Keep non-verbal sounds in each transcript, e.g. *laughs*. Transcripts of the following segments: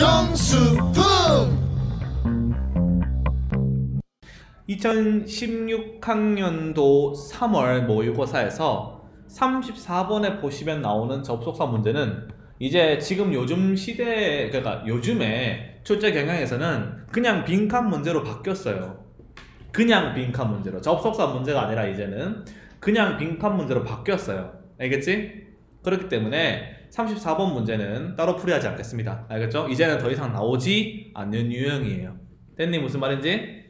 명수풍 2016학년도 3월 모의고사에서 34번에 보시면 나오는 접속사 문제는 이제 지금 요즘 시대 그러니까 요즘에 출제 경향에서는 그냥 빈칸 문제로 바뀌었어요. 그냥 빈칸 문제로 접속사 문제가 아니라 이제는 그냥 빈칸 문제로 바뀌었어요. 알겠지? 그렇기 때문에 34번 문제는 따로 풀이하지 않겠습니다. 알겠죠? 이제는 더 이상 나오지 않는 유형이에요. 됐니 무슨 말인지?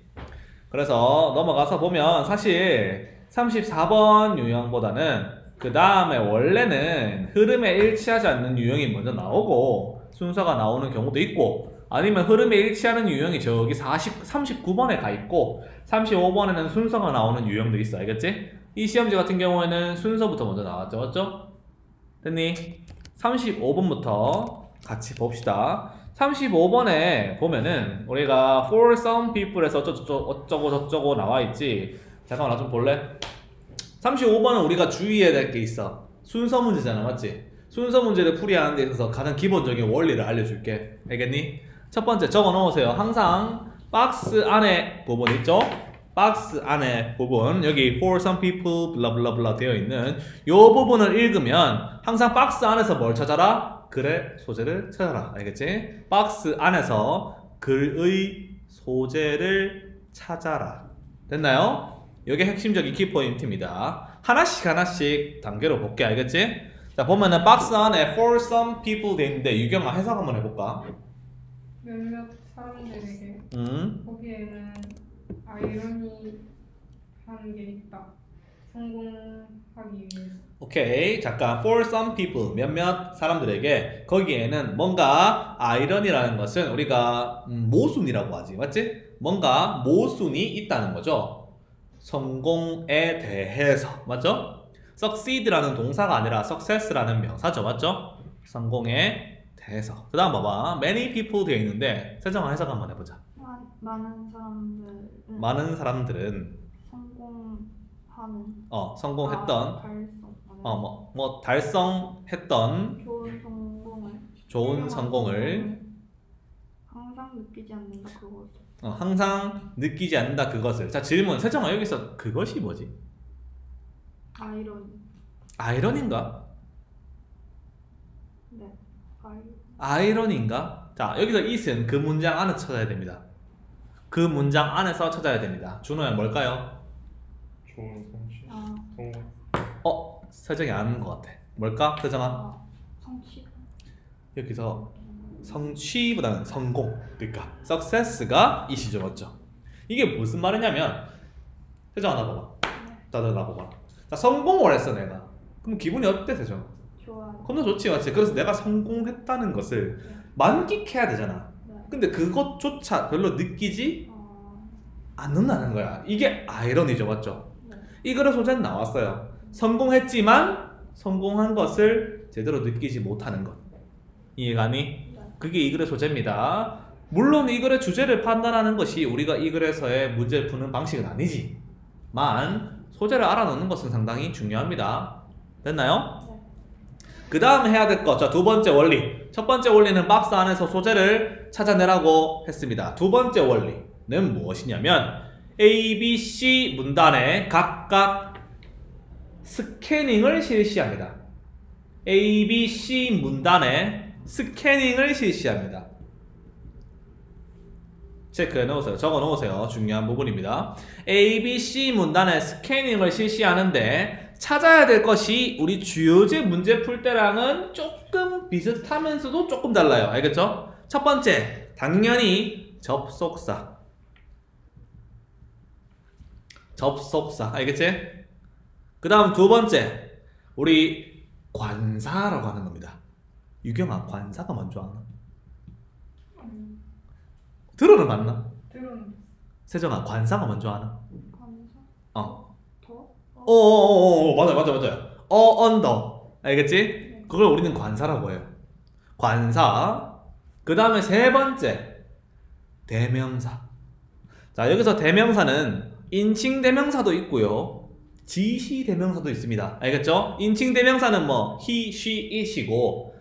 그래서 넘어가서 보면 사실 34번 유형보다는 그 다음에 원래는 흐름에 일치하지 않는 유형이 먼저 나오고 순서가 나오는 경우도 있고 아니면 흐름에 일치하는 유형이 저기 40, 39번에 가 있고 35번에는 순서가 나오는 유형도 있어 알겠지? 이 시험지 같은 경우에는 순서부터 먼저 나왔죠 맞죠? 됐니? 35번부터 같이 봅시다 35번에 보면은 우리가 for some people에서 어쩌고, 저쩌고 나와 있지 잠깐만 나 좀 볼래? 35번은 우리가 주의해야 될 게 있어 순서 문제잖아 맞지? 순서 문제를 풀이하는 데 있어서 가장 기본적인 원리를 알려줄게 알겠니? 첫 번째 적어 놓으세요 항상 박스 안에 부분 있죠? 박스 안에 부분 여기 for some people 블라블라블라 되어 있는 이 부분을 읽으면 항상 박스 안에서 뭘 찾아라? 글의 소재를 찾아라 알겠지? 박스 안에서 글의 소재를 찾아라 됐나요? 이게 핵심적인 키포인트입니다 하나씩 하나씩 단계로 볼게 알겠지? 자 보면은 박스 안에 for some people 돼 있는데 유경아 해석 한번 해볼까? 몇몇 사람들에게 음. 거기에는 아이러니한 게 있다. 성공하기 위해서. 오케이 잠깐 for some people 몇몇 사람들에게 거기에는 뭔가 아이러니라는 것은 우리가 음, 모순이라고 하지 맞지? 뭔가 모순이 있다는 거죠 성공에 대해서 맞죠? succeed라는 동사가 아니라 success라는 명사죠 맞죠? 성공에 대해서 그 다음 봐봐 many people 되어 있는데 세정아 해석 한번 해보자 마- 많은 사람들은 많은 사람들은 성공하는 어 성공했던 아, 달성 어뭐 뭐 달성했던 좋은 성공을 좋은 성공을 항상 느끼지 않는다 그것을 어, 항상 느끼지 않는다 그것을 자 질문 세정아 여기서 그것이 뭐지? 아이러니 아이러니인가? 네 아이 아이러니인가? 자 여기서 it은 그 문장 안에 찾아야 됩니다 그 문장 안에서 찾아야 됩니다 준호야 뭘까요? 좋은 성취 아, 성공 어? 세정이 아는 것 같아 뭘까? 세정아 아 성취 여기서 성취보다는 성공 그러니까 success가 이 시죠 맞죠? 이게 무슨 말이냐면 세정아 나 봐봐 나도 나 봐봐 자 성공을 했어 내가 그럼 기분이 어때 세정? 좋아요 겁나 좋지 맞지? 그래서 내가 성공했다는 것을 만끽해야 되잖아 네. 근데 그것조차 별로 느끼지 어, 않는다는 거야 이게 아이러니죠 맞죠? 네. 이 글의 소재는 나왔어요 성공했지만 성공한 것을 제대로 느끼지 못하는 것 이해가니? 네. 그게 이 글의 소재입니다 물론 이 글의 주제를 판단하는 것이 우리가 이 글에서의 문제를 푸는 방식은 아니지만 소재를 알아놓는 것은 상당히 중요합니다 됐나요? 네. 그 다음 해야 될 것, 자, 두 번째 원리. 첫 번째 원리는 박스 안에서 소재를 찾아내라고 했습니다. 두 번째 원리는 무엇이냐면, A, B, C 문단에 각각 스캐닝을 실시합니다. A, B, C 문단에 스캐닝을 실시합니다. 체크해 놓으세요. 적어 놓으세요. 중요한 부분입니다. A, B, C 문단에 스캐닝을 실시하는데 찾아야 될 것이 우리 주요제 문제 풀 때랑은 조금 비슷하면서도 조금 달라요. 알겠죠? 첫 번째, 당연히 접속사. 접속사. 알겠지? 그 다음 두 번째, 우리 관사라고 하는 겁니다. 유경아, 관사가 뭔지 아나? 음, 들어는 맞나? 들은 세정아, 관사가 뭔지 아나? 감사 어. 더 어어어어 맞아 맞아 맞아요 어 언더 알겠지? 그걸 우리는 관사라고 해요 관사 그 다음에 세 번째 대명사 자 여기서 대명사는 인칭 대명사도 있고요 지시 대명사도 있습니다 알겠죠? 인칭 대명사는 뭐 he, she, it이고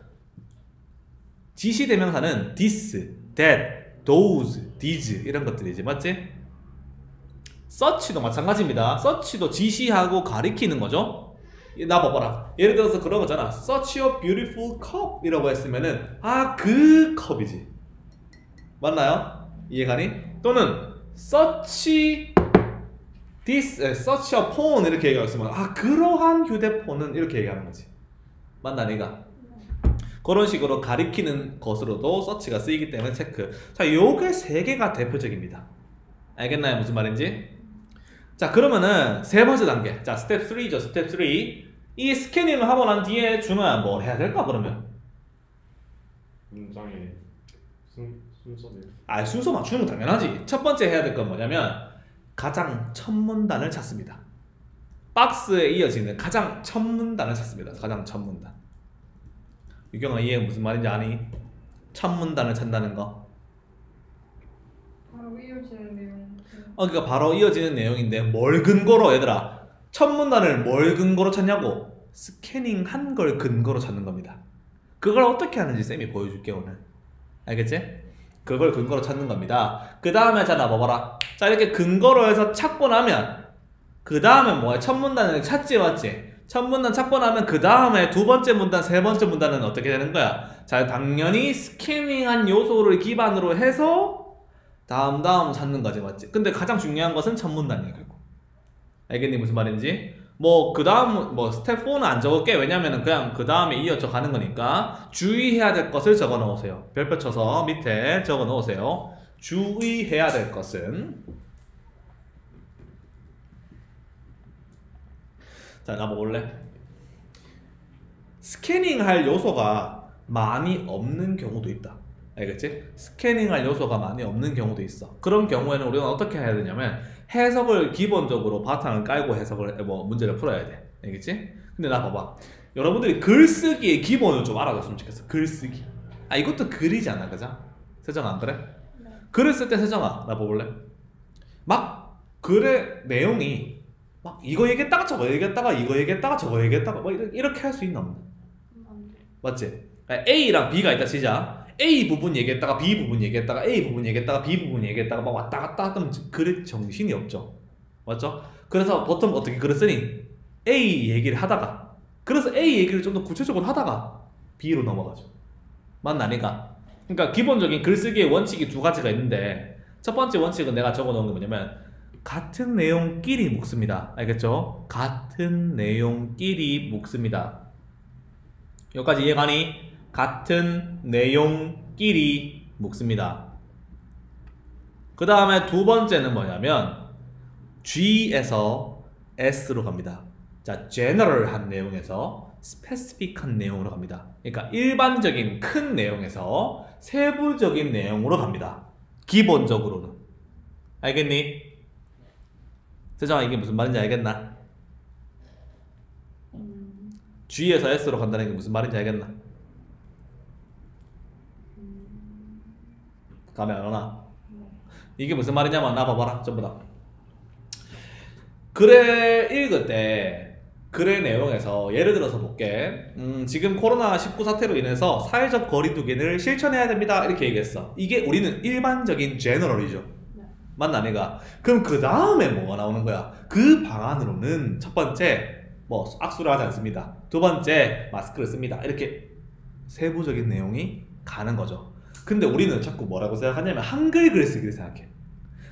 지시 대명사는 this, that, those, these 이런 것들이지 맞지? search도 마찬가지입니다. search도 지시하고 가리키는 거죠. 나 봐봐라. 예를 들어서 그런 거잖아. Such a beautiful cup 이라고 했으면은 아 그 컵이지. 맞나요? 이해가니? 또는 such this, 에, such a phone 이렇게 얘기하고 있으면 아 그러한 휴대폰은 이렇게 얘기하는 거지. 맞나 니가? 그런 식으로 가리키는 것으로도 such가 쓰이기 때문에 체크. 자, 요게 세 개가 대표적입니다. 알겠나요? 무슨 말인지? 자, 그러면은 세 번째 단계. 자, 스텝 3죠. 스텝 3. 이 scanning을 하고 난 뒤에 준호야 뭘 해야 될까 그러면? 문장의 순 순서대로. 아, 순서 맞추는 건 당연하지. 첫 번째 해야 될 건 뭐냐면 가장 첫 문단을 찾습니다. 박스에 이어지는 가장 첫 문단을 찾습니다. 가장 첫 문단. 유경아 이해 무슨 말인지 아니? 첫 문단을 찾는다는 거. 바로 이어지는 내용. 어, 그러니까 바로 이어지는 내용인데 뭘 근거로 얘들아 첫 문단을 뭘 근거로 찾냐고 스캐닝한 걸 근거로 찾는 겁니다. 그걸 어떻게 하는지 쌤이 보여줄게 오늘. 알겠지? 그걸 근거로 찾는 겁니다. 그 다음에 자 나봐봐라. 자 이렇게 근거로 해서 찾고 나면 그 다음에 뭐야? 첫 문단을 찾지 맞지? 첫 문단 찾고 나면 그 다음에 두 번째 문단, 세 번째 문단은 어떻게 되는 거야? 자 당연히 scanning한 요소를 기반으로 해서 다음 다음 찾는 거지 맞지? 근데 가장 중요한 것은 첫 문단이야 결국. 알겠니 무슨 말인지? 뭐 그 다음 뭐 스텝 4는 안 적을게 왜냐면은 그냥 그 다음에 이어져 가는 거니까 주의해야 될 것을 적어 놓으세요. 별표 쳐서 밑에 적어 놓으세요. 주의해야 될 것은 자 나볼래? 스캐닝할 요소가 많이 없는 경우도 있다. 알겠지? 스캐닝할 요소가 많이 없는 경우도 있어. 그런 경우에는 우리가 어떻게 해야 되냐면 해석을 기본적으로 바탕을 깔고 해석을 뭐 문제를 풀어야 돼. 알겠지? 근데 나 봐봐. 여러분들이 글쓰기의 기본을 좀 알아줬으면 좋겠어. 글쓰기. 아 이것도 글이잖아, 그죠? 세정아 안 그래? 네. 글을 쓸 때 세정아 나 봐볼래? 막 글의 내용이 막 이거 얘기했다가 저거 얘기했다가 이거 얘기했다가 저거 얘기했다가 뭐 이렇게, 할 수 있나 없나? 안 돼. 맞지? 그러니까 A랑 B가 있다 치자. A 부분 얘기했다가 B 부분 얘기했다가 A 부분 얘기했다가 B 부분 얘기했다가 막 왔다 갔다 하면 글에 정신이 없죠. 맞죠? 그래서 보통 어떻게 쓰니? A 얘기를 하다가 그래서 A 얘기를 좀 더 구체적으로 하다가 B로 넘어가죠. 맞나니까? 그러니까 기본적인 글쓰기의 원칙이 두 가지가 있는데 첫 번째 원칙은 내가 적어놓은 게 뭐냐면 같은 내용끼리 묶습니다. 알겠죠? 같은 내용끼리 묶습니다. 여기까지 이해가니? 같은 내용끼리 묶습니다. 그 다음에 두 번째는 뭐냐면 G에서 S로 갑니다. 자, general한 내용에서 specific한 내용으로 갑니다. 그러니까 일반적인 큰 내용에서 세부적인 내용으로 갑니다. 기본적으로는. 알겠니? 세정아 이게 무슨 말인지 알겠나? 음, G에서 S로 간다는 게 무슨 말인지 알겠나? 감이 안 오나? 이게 무슨 말이냐면 나 봐봐라 전부 다. 글을 읽을 때 글의 내용에서 예를 들어서 볼게. 음, 지금 코로나19 사태로 인해서 사회적 거리두기를 실천해야 됩니다. 이렇게 얘기했어. 이게 우리는 일반적인 제너럴이죠. 네. 맞나 내가? 그럼 그 다음에 뭐가 나오는 거야? 그 방안으로는 첫 번째 뭐 악수를 하지 않습니다. 두 번째 마스크를 씁니다. 이렇게 세부적인 내용이 가는 거죠 근데 우리는 자꾸 뭐라고 생각하냐면 한글 글쓰기를 생각해.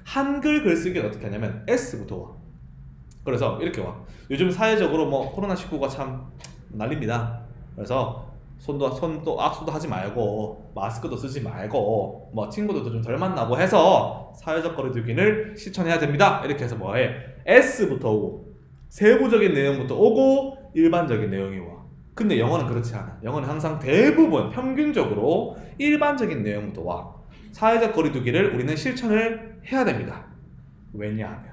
한글 글쓰기를 어떻게 하냐면 S부터 와. 그래서 이렇게 와. 요즘 사회적으로 뭐 코로나19가 참 난립니다. 그래서 손도 손도 악수도 하지 말고 마스크도 쓰지 말고 뭐 친구들도 좀 덜 만나고 해서 사회적 거리두기를 실천해야 됩니다. 이렇게 해서 뭐해? S부터 오고 세부적인 내용부터 오고 일반적인 내용이 와. 근데 영어는 그렇지 않아. 영어는 항상 대부분 평균적으로 일반적인 내용부터 와. 사회적 거리두기를 우리는 실천을 해야 됩니다. 왜냐하면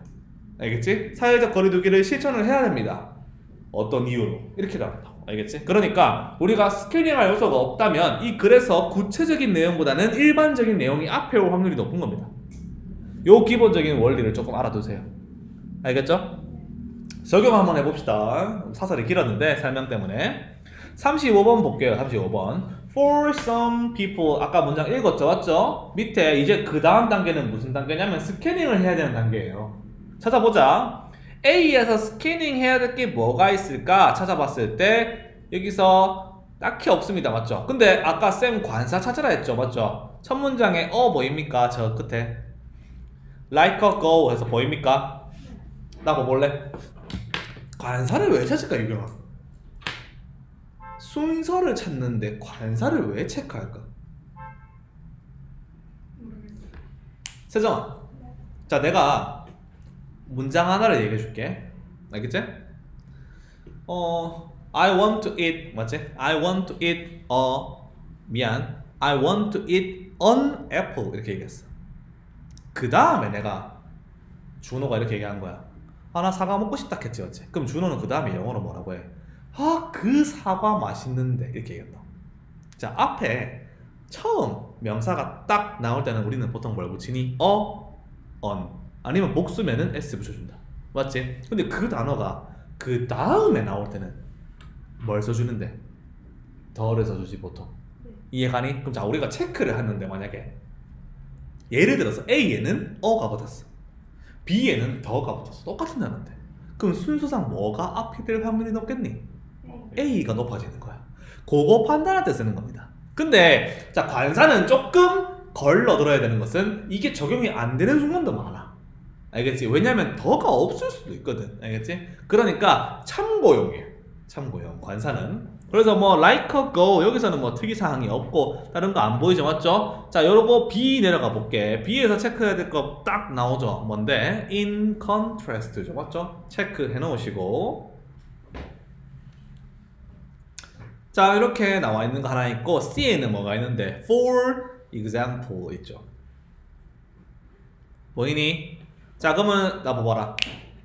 알겠지? 사회적 거리두기를 실천을 해야 됩니다. 어떤 이유로 이렇게 나온다고 알겠지? 그러니까 우리가 스캐닝할 요소가 없다면 이 글에서 구체적인 내용보다는 일반적인 내용이 앞에 올 확률이 높은 겁니다. 요 기본적인 원리를 조금 알아두세요. 알겠죠? 적용 한번 해봅시다. 사설이 길었는데 설명 때문에 35번 볼게요. 35번 For some people 아까 문장 읽었죠, 맞죠? 밑에 이제 그 다음 단계는 무슨 단계냐면 스캐닝을 해야 되는 단계예요. 찾아보자. A에서 스캐닝 해야 될 게 뭐가 있을까 찾아봤을 때 여기서 딱히 없습니다, 맞죠? 근데 아까 쌤 관사 찾으라 했죠, 맞죠? 첫 문장에 어 보입니까? 저 끝에 like a go 해서 보입니까? 나 봐볼래? 관사를 왜 찾을까 유경아? 순서를 찾는데 관사를 왜 체크할까? 세정아 자 내가 문장 하나를 얘기해 줄게 알겠지? 어 I want to eat 맞지? I want to eat a 미안 I want to eat an apple 이렇게 얘기했어 그 다음에 내가 준호가 이렇게 얘기한 거야 아 나 사과 먹고 싶다 했지 어째 그럼 준호는 그 다음에 영어로 뭐라고 해? 아 그 사과 맛있는데 이렇게 얘기했다 자 앞에 처음 명사가 딱 나올 때는 우리는 보통 뭘 붙이니? 어, on 아니면 복수면은 s 붙여준다 맞지? 근데 그 단어가 그 다음에 나올 때는 뭘 써주는데? 더를 써주지 보통 네. 이해가니? 그럼 자 우리가 체크를 하는데 만약에 예를 들어서 A에는 어가 붙었어 B에는 더가 붙었어 똑같은 단어인데 그럼 순서상 뭐가 앞이 될 확률이 높겠니? 네. A가 높아지는 거야. 그거 판단할 때 쓰는 겁니다. 근데 자 관사는 조금 걸러 들어야 되는 것은 이게 적용이 안 되는 순간도 많아. 알겠지? 왜냐면 더가 없을 수도 있거든. 알겠지? 그러니까 참고용이에요. 참고용 관사는. 그래서 뭐 like a go 여기서는 뭐 특이 사항이 없고 다른 거 안 보이죠, 맞죠? 자, 요러고 B 내려가 볼게. B에서 체크해야 될 거 딱 나오죠. 뭔데? In contrast죠, 맞죠? 체크해 놓으시고. 자 이렇게 나와 있는 거 하나 있고 C에는 뭐가 있는데 for example 있죠 보이니? 자 그러면 나 봐봐라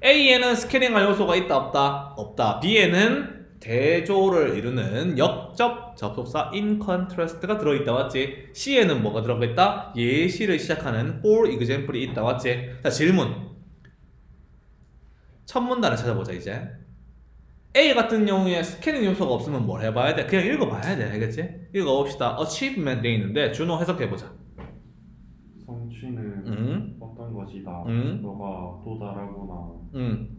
A에는 스캐닝할 요소가 있다 없다? 없다 B에는 대조를 이루는 역접 접속사 in contrast가 들어있다 맞지? C에는 뭐가 들어가 있다? 예시를 시작하는 for example이 있다 맞지? 자 질문 첫 문단을 찾아보자 이제 A 같은 경우에 스캐닝 요소가 없으면 뭘 해봐야 돼? 그냥 읽어봐야 돼, 알겠지? 읽어봅시다. achievement 돼 있는데 준호 해석해보자. 성취는 음, 어떤 것이다. 음. 너가 도달하거나 음.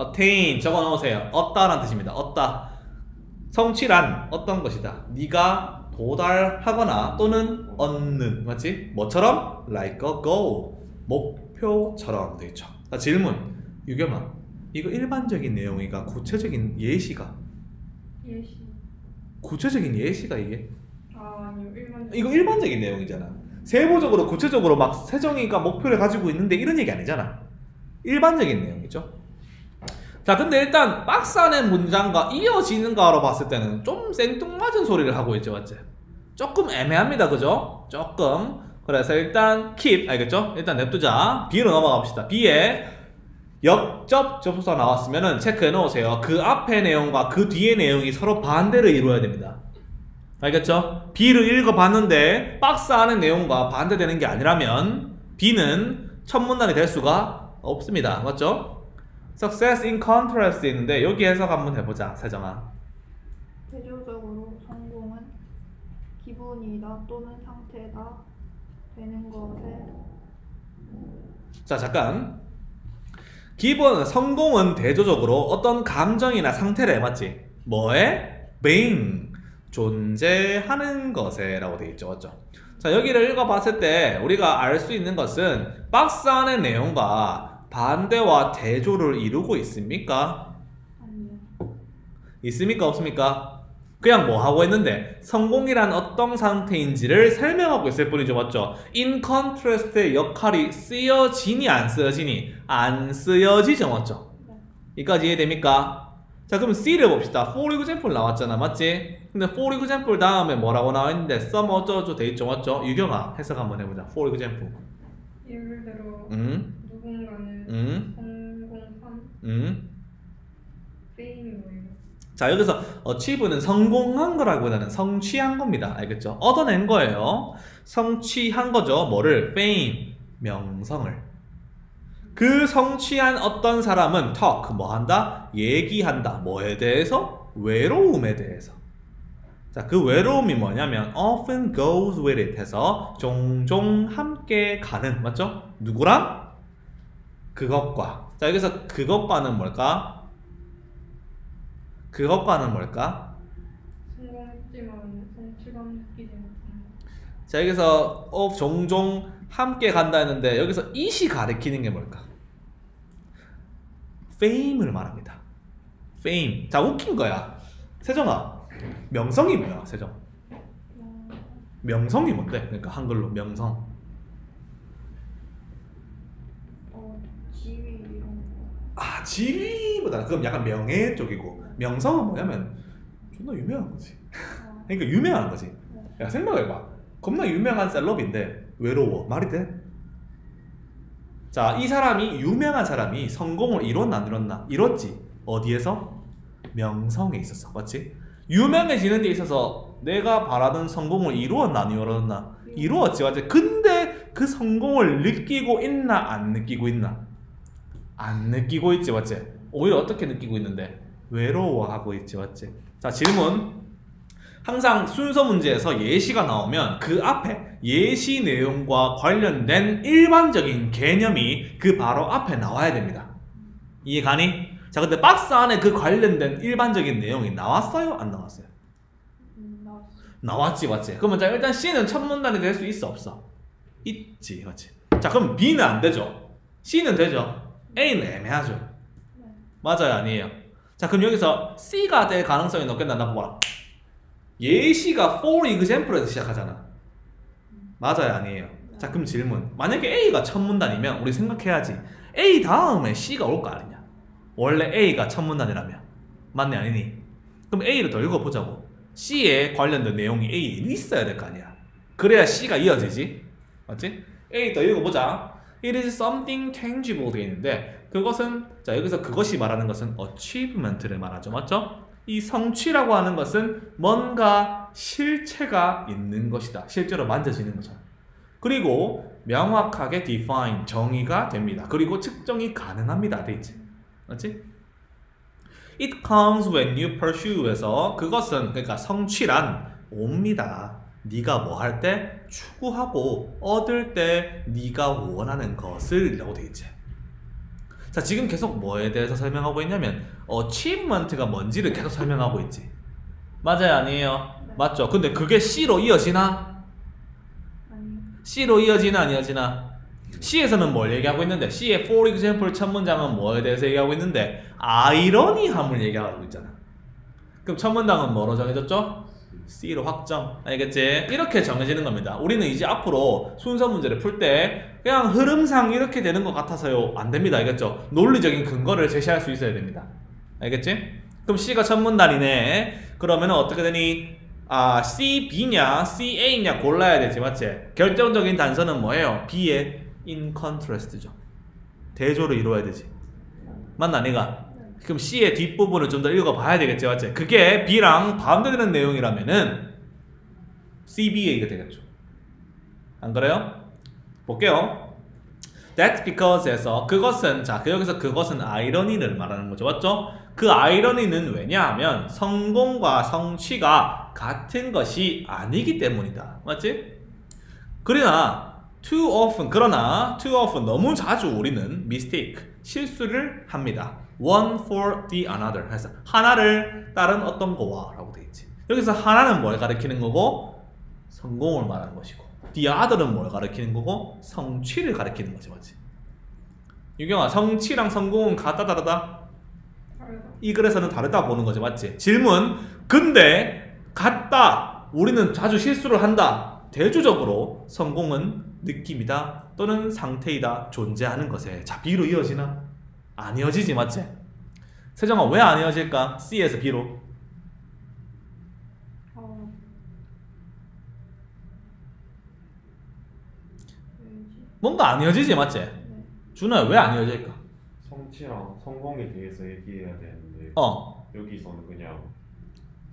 Attain 적어 넣으세요. 얻다라는 뜻입니다. 얻다. 성취란 어떤 것이다. 네가 도달하거나 또는 얻는, 맞지? 뭐처럼? like a goal. 목표처럼 돼 있죠. 자, 질문. 유겸아, 이거 일반적인 내용이가 구체적인 예시가 예시. 구체적인 예시가 이게 아 아니요 일반. 이거 일반적인 내용이잖아. 세부적으로 구체적으로 막 세정이가 목표를 가지고 있는데 이런 얘기 아니잖아. 일반적인 내용이죠. 자, 근데 일단 박스 안의 문장과 이어지는가로 봤을 때는 좀 생뚱맞은 소리를 하고 있죠, 맞지? 조금 애매합니다, 그죠? 조금. 그래서 일단 keep 알겠죠? 일단 냅두자. B로 넘어갑시다. B에 역접 접속사 나왔으면은 체크해 놓으세요. 그 앞의 내용과 그 뒤의 내용이 서로 반대를 이루어야 됩니다. 알겠죠? B를 읽어봤는데 박스 안의 내용과 반대되는 게 아니라면 B는 첫 문단이 될 수가 없습니다. 맞죠? Success in contrast 있는데 여기 해석 한번 해보자, 세정아. 대조적으로 성공은 기분이다 또는 상태다 되는 것에 자, 잠깐. 기본 성공은 대조적으로 어떤 감정이나 상태를 맞지? 뭐에? being 존재하는 것에 라고 되어 있죠, 맞죠? 자, 여기를 읽어봤을 때 우리가 알 수 있는 것은 박스 안의 내용과 반대와 대조를 이루고 있습니까? 아니요. 있습니까? 없습니까? 그냥 뭐 하고 있는데 성공이란 어떤 상태인지를 설명하고 있을 뿐이죠, 맞죠? in contrast의 역할이 쓰여지니 안 쓰여지니 안 쓰여지죠, 맞죠? 네. 이까지 이해됩니까? 자 그럼 C를 봅시다. for example 나왔잖아, 맞지? 근데 for example 다음에 뭐라고 나와 있는데 some 어쩌고 돼 있죠, 맞죠? 유경아 해석 한번 해보자. for example. 예를 들어 음, 누군가는 음, 성공한 음. 페인 거예요. 자 여기서 achieve는 성공한 거라기보다는 성취한 겁니다. 알겠죠? 얻어낸 거예요. 성취한 거죠. 뭐를? fame, 명성을. 그 성취한 어떤 사람은 talk, 뭐 한다? 얘기한다. 뭐에 대해서? 외로움에 대해서. 자, 그 외로움이 뭐냐면 often goes with it 해서 종종 함께 가는 맞죠? 누구랑? 그것과. 자, 여기서 그것과는 뭘까? 그것과는 뭘까? 성공했지만 성취감 느끼지 못한다. 자, 여기서 어, 종종 함께 간다 했는데 여기서 it이 가리키는 게 뭘까? fame을 말합니다. fame. 자, 웃긴 거야. 세정아, 명성이 뭐야, 세정? 명성이 뭔데? 그러니까 한글로 명성. 어, 지위 이런 거. 아 지위보다는 그럼 약간 명예 쪽이고 명성은 뭐냐면 존나 유명한 거지. 아, 그러니까 유명한 거지. 네. 야 생각해봐. 겁나 유명한 셀럽인데 외로워 말이 돼? 자 이 사람이 유명한 사람이 성공을 이뤘나 안 이뤘나? 이뤘지. 어디에서? 명성에 있었어. 맞지? 유명해지는 데 있어서 내가 바라던 성공을 이루었나 안 이루었나? 이루었지 맞지? 근데 그 성공을 느끼고 있나 안 느끼고 있나? 안 느끼고 있지 맞지? 오히려 어떻게 느끼고 있는데? 외로워하고 있지 맞지? 자 질문 항상 순서 문제에서 예시가 나오면 그 앞에 예시 내용과 관련된 일반적인 개념이 그 바로 앞에 나와야 됩니다. 이해 가니? 자 근데 박스 안에 그 관련된 일반적인 내용이 나왔어요? 안 나왔어요? 음, 나왔어. 나왔지 맞지? 그러면 자 일단 C는 첫 문단이 될 수 있어 없어? 있지 맞지? 자 그럼 B는 안 되죠? C는 되죠? A는 애매하죠? 네. 맞아요 아니에요? 자 그럼 여기서 C가 될 가능성이 높겠나 나 봐봐 예시가 for example에서 시작하잖아 맞아요 아니에요? 자 그럼 질문 만약에 A가 첫 문단이면 우리 생각해야지 A 다음에 C가 올 거 아니냐 원래 A가 첫 문단이라면 맞네 아니니? 그럼 A를 더 읽어보자고 C에 관련된 내용이 A에 있어야 될 거 아니야 그래야 C가 이어지지 맞지? A 더 읽어보자 It is something tangible 되어 있는데 그것은 자 여기서 그것이 말하는 것은 achievement를 말하죠 맞죠? 이 성취라고 하는 것은 뭔가 실체가 있는 것이다 실제로 만져지는 거죠 그리고 명확하게 define 정의가 됩니다 그리고 측정이 가능합니다 돼 있지 맞지? It comes when you pursue에서 그것은 그러니까 성취란 옵니다. 네가 뭐 할 때 추구하고 얻을 때 네가 원하는 것을 이라고 돼 있지. 자 지금 계속 뭐에 대해서 설명하고 있냐면 achievement가 뭔지를 계속 설명하고 있지. 맞아요 아니에요? 맞죠? 근데 그게 C로 이어지나? 아니, C로 이어지나 안 이어지나? C에서는 뭘 얘기하고 있는데 C의 for example 첫 문장은 뭐에 대해서 얘기하고 있는데 아이러니함을 얘기하고 있잖아. 그럼 첫 문장은 뭐로 정해졌죠? C로 확정. 알겠지? 이렇게 정해지는 겁니다. 우리는 이제 앞으로 순서 문제를 풀 때 그냥 흐름상 이렇게 되는 것 같아서요. 안 됩니다. 알겠죠? 논리적인 근거를 제시할 수 있어야 됩니다. 알겠지? 그럼 C가 첫 문단이네. 그러면 어떻게 되니? 아, C, B냐, C, A냐 골라야 되지, 맞지? 결정적인 단서는 뭐예요? B의 in contrast죠. 대조를 이루어야 되지. 맞나, 내가? 그럼 C의 뒷부분을 좀 더 읽어봐야 되겠지, 맞지? 그게 B랑 반대되는 내용이라면은 CBA가 되겠죠. 안 그래요? 볼게요. That's because에서 그것은 자그 여기서 그것은 아이러니를 말하는 거죠, 맞죠? 그 아이러니는 왜냐하면 성공과 성취가 같은 것이 아니기 때문이다, 맞지? 그러나 too often 그러나 too often 너무 자주 우리는 mistake 실수를 합니다. One for the another 해서 하나를 다른 어떤 거와 라고 돼 있지. 여기서 하나는 뭘 가리키는 거고 성공을 말하는 것이고 the other는 뭘 가리키는 거고 성취를 가리키는 거지, 맞지? 유경아, 성취랑 성공은 같다 다르다? 다르다. 이 글에서는 다르다 보는 거지, 맞지? 질문. 근데 같다. 우리는 자주 실수를 한다. 대조적으로 성공은 느낌이다 또는 상태이다 존재하는 것에 자 B로 이어지나? 안 이어지지 맞지? 세정아 왜 안 이어질까? C에서 B로 어. 뭔가 안 이어지지 맞지? 네. 준호야 왜 안 이어질까? 성취랑 성공에 대해서 얘기해야 되는데 어, 여기서는 그냥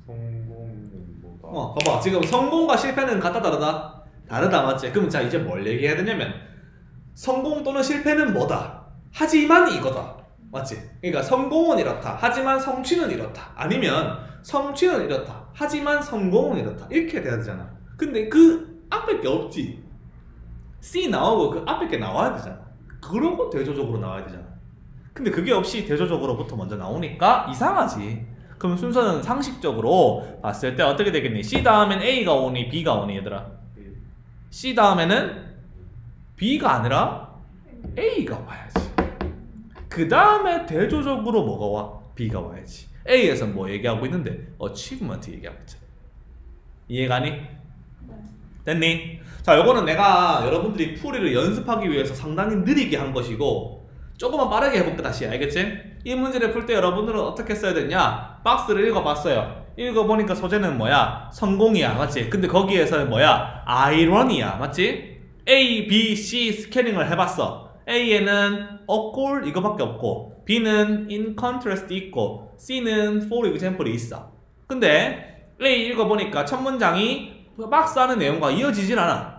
성공은 뭐다 어 봐봐 지금 성공과 실패는 같다 다르다? 다르다 맞지? 그럼 자 이제 뭘 얘기해야 되냐면 성공 또는 실패는 뭐다? 하지만 이거다 맞지? 그러니까 성공은 이렇다 하지만 성취는 이렇다 아니면 성취는 이렇다 하지만 성공은 이렇다. 이렇게 돼야 되잖아. 근데 그 앞에 게 없지. C 나오고 그 앞에 게 나와야 되잖아. 그러고 대조적으로 나와야 되잖아. 근데 그게 없이 대조적으로부터 먼저 나오니까 이상하지. 그럼 순서는 상식적으로 봤을 때 어떻게 되겠니? C 다음엔 A가 오니 B가 오니 얘들아. C 다음에는 B가 아니라 A가 와야지. 그 다음에 대조적으로 뭐가 와? B가 와야지. A에서 뭐 얘기하고 있는데 achievement 얘기하고 있잖아. 이해가니? 네. 됐니? 자, 요거는 내가 여러분들이 풀이를 연습하기 위해서 상당히 느리게 한 것이고 조금만 빠르게 해볼게 다시 알겠지? 이 문제를 풀 때 여러분들은 어떻게 써야 되냐? 박스를 읽어봤어요. 읽어보니까 소재는 뭐야? 성공이야, 맞지? 근데 거기에서는 뭐야? 아이러니야, 맞지? A, B, C 스캐닝을 해봤어. A에는 어골 이거밖에 없고 B는 in contrast 있고 C는 for example이 있어. 근데 A 읽어보니까 첫 문장이 그 박스 안의 내용과 이어지질 않아.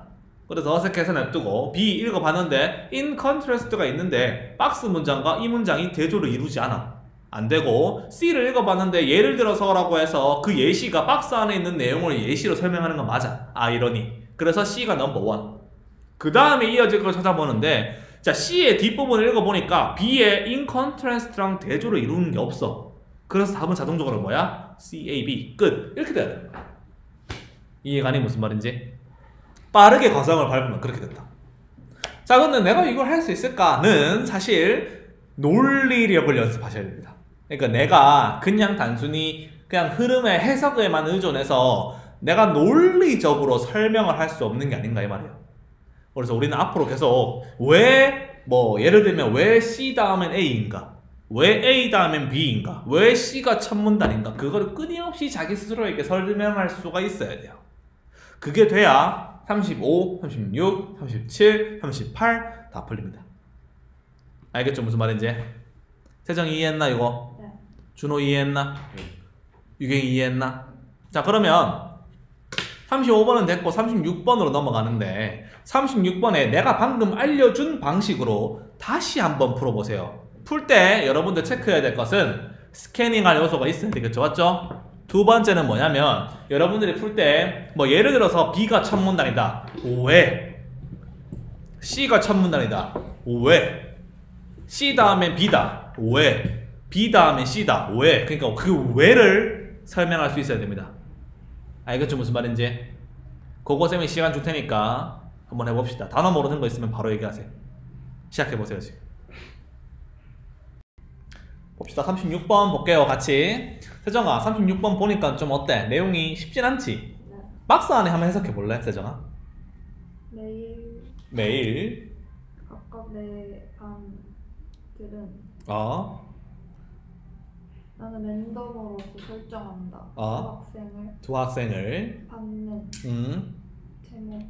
그래서 어색해서 냅두고 B 읽어봤는데 in contrast가 있는데 박스 문장과 이 문장이 대조를 이루지 않아. 안 되고 C를 읽어봤는데 예를 들어서 라고 해서 그 예시가 박스 안에 있는 내용을 예시로 설명하는 건 맞아. 아이러니. 그래서 C가 넘버 원. 그 다음에 이어질 걸 찾아보는데 자 C의 뒷부분을 읽어보니까 B의 in contrast랑 대조를 이루는 게 없어. 그래서 답은 자동적으로 뭐야? C, A, B 끝 이렇게 돼야 돼. 이해가니 무슨 말인지? 빠르게 과정을 밟으면 그렇게 된다. 자, 근데 내가 이걸 할 수 있을까는 사실 논리력을 연습하셔야 됩니다. 그러니까 내가 그냥 단순히 그냥 흐름의 해석에만 의존해서 내가 논리적으로 설명을 할 수 없는 게 아닌가 이 말이에요. 그래서 우리는 앞으로 계속 왜 뭐 예를 들면 왜 C 다음엔 A인가? 왜 A 다음엔 B인가? 왜 C가 첫 문단인가? 그거를 끊임없이 자기 스스로에게 설명할 수가 있어야 돼요. 그게 돼야 35, 36, 37, 38 다 풀립니다. 알겠죠? 무슨 말인지? 세정 이해했나 이거? 네. 준호 이해했나? 유경 이해했나? 자 그러면 35번은 됐고 36번으로 넘어가는데 36번에 내가 방금 알려준 방식으로 다시 한번 풀어보세요. 풀 때 여러분들 체크해야 될 것은 스캐닝할 요소가 있어야 되겠죠, 맞죠? 두 번째는 뭐냐면 여러분들이 풀 때 뭐 예를 들어서 B가 첫 문단이다. 왜? C가 첫 문단이다. 왜? C 다음에 B다. 왜? B 다음에 C다. 왜? 그러니까 그 왜를 설명할 수 있어야 됩니다. 알겠죠? 무슨 말인지? 그거 쌤이 시간 줄 테니까 한번 해봅시다. 단어 모르는 거 있으면 바로 얘기하세요. 시작해보세요, 지금. 봅시다. 36번 볼게요, 같이. 세정아, 36번 보니까 좀 어때? 내용이 쉽진 않지? 네. 박스 안에 한번 해석해 볼래, 세정아? 매일 매일, 각각 내 반들은 어, 나는 랜덤으로 설정한다. 어. 그 학생을 두 학생을, 받는 음. 제목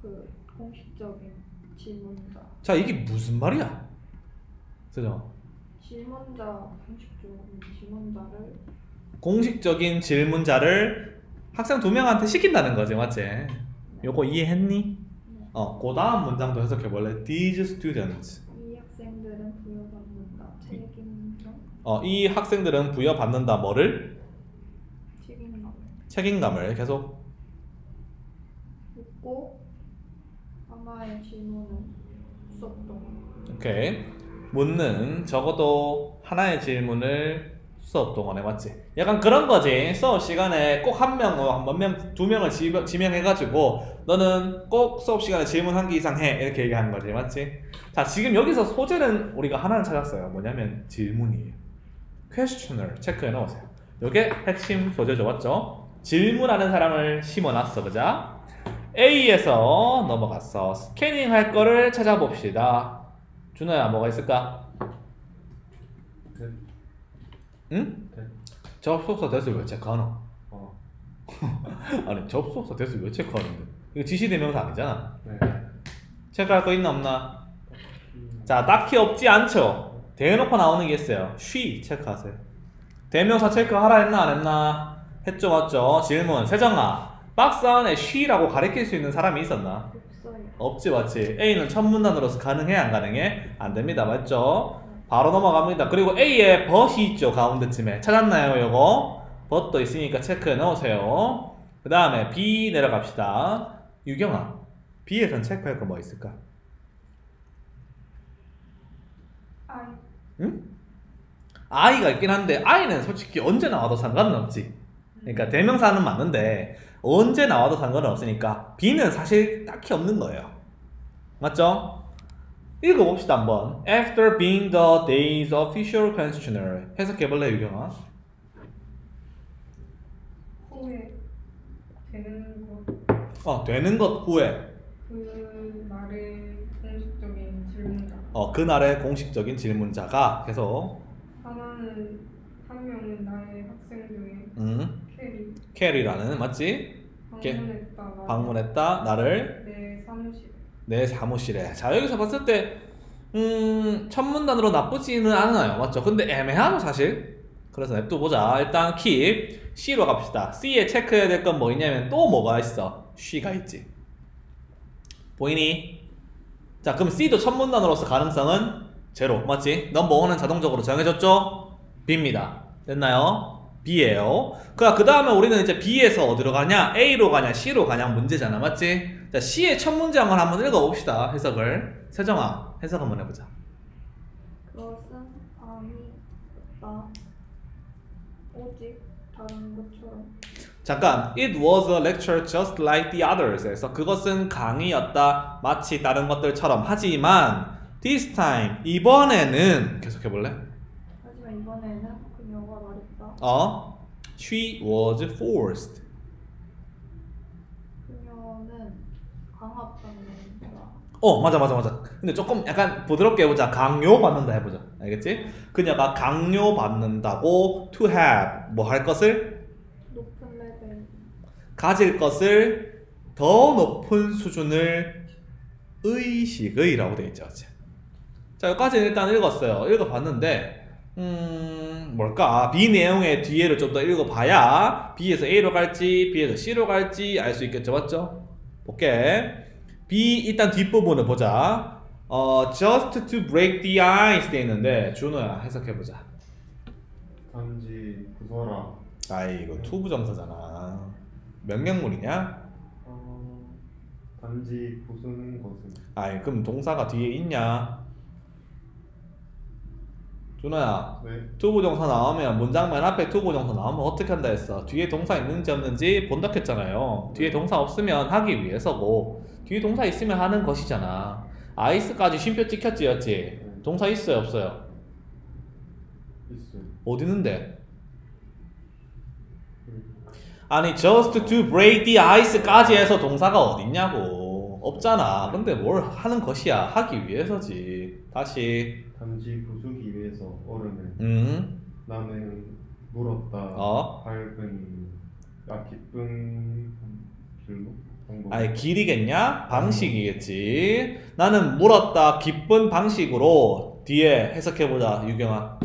그 공식적인 질문자 자, 이게 무슨 말이야? 세정아. 질문자 공식적인 질문자를 공식적인 질문자를 학생 두 명한테 시킨다는 거지, 맞지? 요거 이해했니? 네. 어, 그 다음 문장도 해석해 볼래? These students. 이 학생들은 부여받는다 책임감 어, 이 학생들은 부여받는다 뭐를? 책임감 책임감을 계속. 묻고 하나의 질문은 수업 동안. 오케이. 묻는 적어도 하나의 질문을 수업 동안에 맞지? 약간 그런 거지. 수업 시간에 꼭 한 명, 몇 명, 두 명을 지, 지명해가지고 너는 꼭 수업 시간에 질문 한 개 이상 해. 이렇게 얘기하는 거지 맞지? 자 지금 여기서 소재는 우리가 하나를 찾았어요. 뭐냐면 질문이에요 questioner 체크해 놓으세요 이게 핵심 소재죠 맞죠? 질문하는 사람을 심어놨어 그자? A에서 넘어갔어 스캐닝 할 거를 찾아봅시다 준호야 뭐가 있을까? 네. 응? 네. 접속사 대수 왜 체크하노? 어. *laughs* 아니 접속사 대수 왜 체크하는데? 이거 지시대명사 아니잖아 네. 체크할 거 있나 없나? 음, 자 딱히 없지 않죠? 대놓고 나오는 게 있어요 쉬 체크하세요 대명사 체크하라 했나 안 했나? 했죠 맞죠? 질문 세정아 박스 안에 쉬라고 가리킬 수 있는 사람이 있었나? 없어요 없지 맞지 A는 첫 문단으로서 가능해 안 가능해? 안 됩니다 맞죠? 바로 넘어갑니다 그리고 A에 벗이 있죠 가운데쯤에 찾았나요 요거? but도 있으니까 체크해 넣으세요. 그 다음에 B 내려갑시다. 유경아, B에선 체크할 거 뭐 있을까? I 응? I가 있긴 한데 I는 솔직히 언제 나와도 상관은 없지. 그러니까 대명사는 맞는데 언제 나와도 상관은 없으니까 B는 사실 딱히 없는 거예요. 맞죠? 읽어봅시다 한번. After being the day's official questioner 해석해볼래 유경아? 후에 되는 것 어 되는 것 후에 그 말의 공식적인 질문자 어 그날의 공식적인 질문자가 계속 하나는 한 명은 나의 학생 중에 음 캐리 캐리라는 맞지? 걔- 방문했다 나를 방문했다 나를 내 사무실에 내 사무실에. 자 여기서 봤을 때 음, 첫 문단으로 나쁘지는 않아요. 맞죠? 근데 애매하죠, 사실. 그래서 냅두보자. 일단 keep C로 갑시다. C에 체크해야 될 건 뭐 있냐면 또 뭐가 있어? she가 있지. 보이니? 자, 그럼 C도 첫 문단으로서 가능성은 제로. 맞지? 넘버 1은 자동적으로 정해졌죠? B입니다. 됐나요? B예요. 그 다음에 우리는 이제 B에서 어디로 가냐? A로 가냐? C로 가냐? 문제잖아. 맞지? 자, C의 첫 문장을 한번 읽어봅시다. 해석을. 세정아, 해석 한번 해보자. 그것은 아니 나 오직 다른 것처럼 잠깐, it was a lecture just like the others. 에서 그것은 강의였다. 마치 다른 것들처럼. 하지만 this time 이번에는 계속 해볼래? 하지만 이번에는 그녀가 말했다 어? She was forced. 그녀는 어, 맞아, 맞아, 맞아. 근데 조금 약간 부드럽게 해보자. 강요받는다 해보자. 알겠지? 그녀가 강요받는다고 to have 뭐 할 것을 가질 것을 더 높은 수준을 의식의라고 되어 있죠. 자, 여기까지는 일단 읽었어요. 읽어봤는데, 음, 뭘까? B 내용의 뒤에를 좀 더 읽어봐야 B에서 A로 갈지, B에서 C로 갈지 알 수 있겠죠. 맞죠? 볼게. B 일단 뒷부분을 보자. 어, just to break the ice 돼 있는데, 준호야, 해석해보자. 단지 부숴라. 아이, 이거 투부정사잖아. 명령문이냐? 어, 단지 부수는 것은 아이 그럼 동사가 뒤에 있냐? 준호야 네. 투부정사 나오면 문장 맨 앞에 투부정사 나오면 어떻게 한다 했어? 뒤에 동사 있는지 없는지 본다 했잖아요 뒤에 동사 없으면 하기 위해서고 뒤에 동사 있으면 하는 것이잖아 ice까지 쉼표 찍혔지였지? 동사 있어요 없어요? 있어요. 어디 있는데? 아니 just to break the ice까지 해서 동사가 어딨냐고. 없잖아. 근데 뭘 하는 것이야? 하기 위해서지. 다시. 단지 부수기 위해서 얼음을 음. 나는 물었다. 어? 밝은 아 기쁜 길로. 아니 길이겠냐? 방식이겠지. 나는 물었다. 기쁜 방식으로 뒤에 해석해보자 유경아.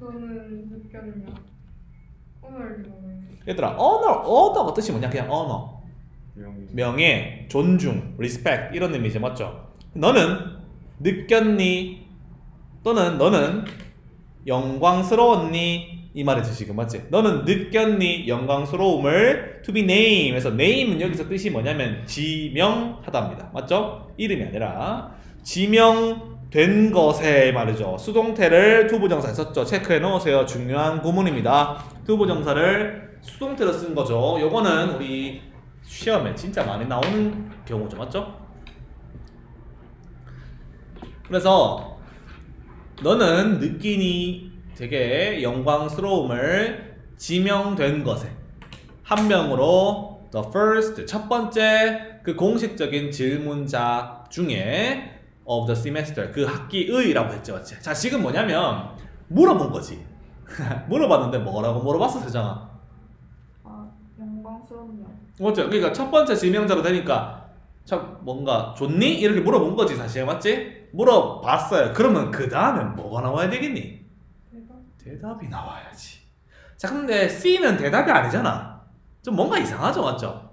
너는 느꼈냐? 오늘 너는 얘들아 언어 언어가 뜻이 뭐냐 그냥 언어. 명예, 존중, respect 이런 의미지 맞죠? 너는 느꼈니? 또는 너는 영광스러웠니? 이 말의 뜻이고 맞지? 너는 느꼈니? 영광스러움을 to be name 에서 name은 여기서 뜻이 뭐냐면 지명하다입니다. 맞죠? 이름이 아니라 지명 된 것에 말이죠. 수동태를 투부정사에 썼죠. 체크해 넣으세요. 중요한 구문입니다. 투부정사를 수동태로 쓴 거죠. 요거는 우리 시험에 진짜 많이 나오는 경우죠. 맞죠? 그래서 너는 느끼니 되게 영광스러움을 지명된 것에 한 명으로 the first 첫 번째 그 공식적인 질문자 중에 of the semester 그 학기의라고 했죠. 맞지? 자 지금 뭐냐면 물어본 거지. *laughs* 물어봤는데 뭐라고 물어봤어 세정아? 아 영광스럽냐 맞죠? 그러니까 첫 번째 지명자로 되니까 참 뭔가 좋니? 이렇게 물어본 거지 사실 맞지? 물어봤어요. 그러면 그 다음에 뭐가 나와야 되겠니? 대답 대답이 나와야지. 자 근데 C는 대답이 아니잖아. 좀 뭔가 이상하죠, 맞죠?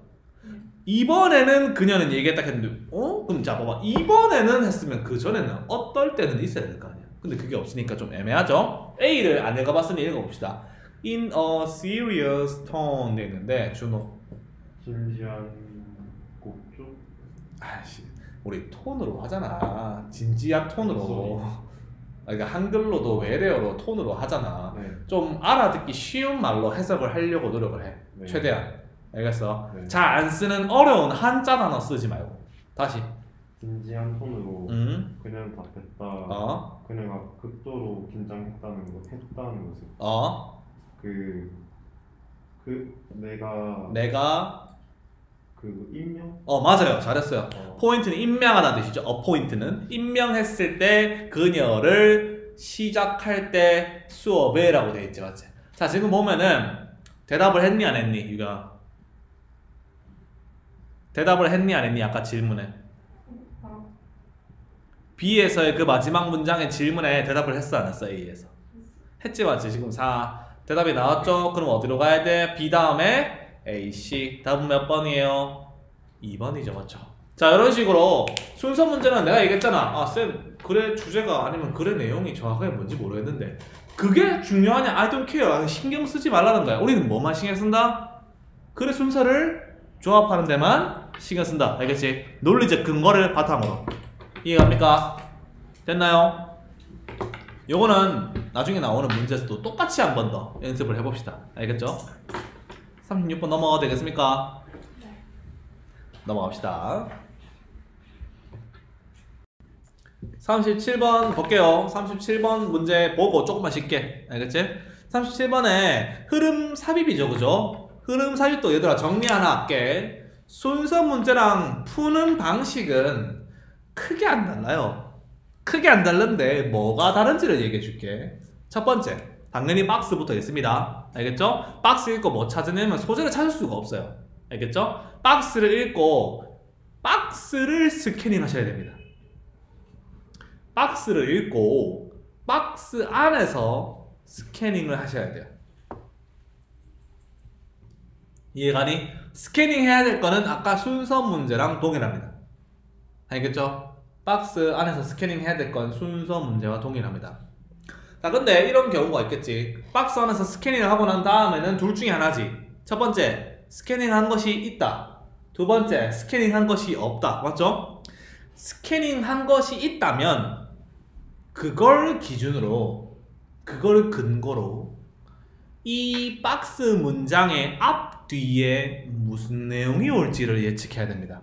이번에는 그녀는 얘기했다 했는데, 어? 그럼 자 봐봐. 이번에는 했으면 그 전에는 어떨 때는 있어야 될 거 아니야. 근데 그게 없으니까 좀 애매하죠. A를 안 읽어봤으니 읽어봅시다. in a serious tone 돼 있는데 준호 진지한 곡조? 아씨 우리 톤으로 하잖아 진지한 톤으로 그러니까 한글로도 외래어로 톤으로 하잖아 네. 좀 알아듣기 쉬운 말로 해석을 하려고 노력을 해 네. 최대한 알겠어 네. 잘안 쓰는 어려운 한자 단어 쓰지 말고 다시 진지한 톤으로 음? 그냥 답했다. 어? 그녀가 극도로 긴장했다는 거, 했다는 것을 어? 그, 그 내가 내가 그 임명? 어 맞아요 잘했어요 어, 포인트는 임명하다는 뜻이죠 어 포인트는 임명했을 때 그녀를 시작할 때 수업에 라고 돼 있죠 맞지 자 지금 보면은 대답을 했니 안 했니 유가 대답을 했니 안 했니 아까 질문에? 아, B에서의 그 마지막 문장의 질문에 대답을 했어 안 했어 A에서? 했지 맞지? 지금 4 대답이 나왔죠? 그럼 어디로 가야 돼? B 다음에 A, C. 답은 몇 번이에요? 2번이죠 맞죠? 자 이런 식으로 순서 문제는 내가 얘기했잖아. 아쌤 글의 주제가 아니면 글의 내용이 정확하게 뭔지 모르겠는데. 그게 중요하냐? I don't care. 아, 신경 쓰지 말라는 거야. 우리는 뭐만 신경 쓴다? 글의 순서를 조합하는 데만 신경 쓴다 알겠지 논리적 근거를 바탕으로 이해갑니까 됐나요? 요거는 나중에 나오는 문제에서도 똑같이 한 번 더 연습을 해봅시다. 알겠죠? 36번 넘어가도 되겠습니까? 네. 넘어갑시다. 37번 볼게요. 37번 문제 보고 조금만 쉽게. 알겠지? 37번에 흐름 삽입이죠. 그죠? 흐름 삽입도 얘들아 정리 하나 할게. 순서 문제랑 푸는 방식은 크게 안 달라요. 크게 안 다른데 뭐가 다른지를 얘기해 줄게. 첫 번째, 당연히 박스부터 있습니다. 알겠죠? 박스 읽고 뭐 찾으냐면 소재를 찾을 수가 없어요. 알겠죠? 박스를 읽고 박스를 scanning 하셔야 됩니다. 박스를 읽고 박스 안에서 scanning을 하셔야 돼요. 이해가니? scanning 해야 될 거는 아까 순서 문제랑 동일합니다. 알겠죠? 박스 안에서 scanning 해야 될 건 순서 문제와 동일합니다. 자, 근데 이런 경우가 있겠지. 박스 안에서 scanning을 하고 난 다음에는 둘 중에 하나지. 첫 번째, scanning 한 것이 있다. 두 번째, scanning 한 것이 없다. 맞죠? scanning 한 것이 있다면, 그걸 기준으로, 그걸 근거로, 이 박스 문장의 앞, 뒤에 무슨 내용이 올지를 예측해야 됩니다.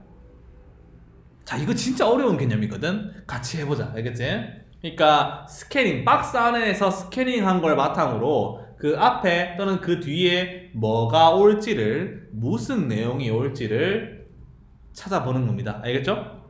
자, 이거 진짜 어려운 개념이거든. 같이 해보자. 알겠지? 그러니까 scanning, 박스 안에서 scanning한 걸 바탕으로 그 앞에 또는 그 뒤에 뭐가 올지를 무슨 내용이 올지를 찾아보는 겁니다. 알겠죠?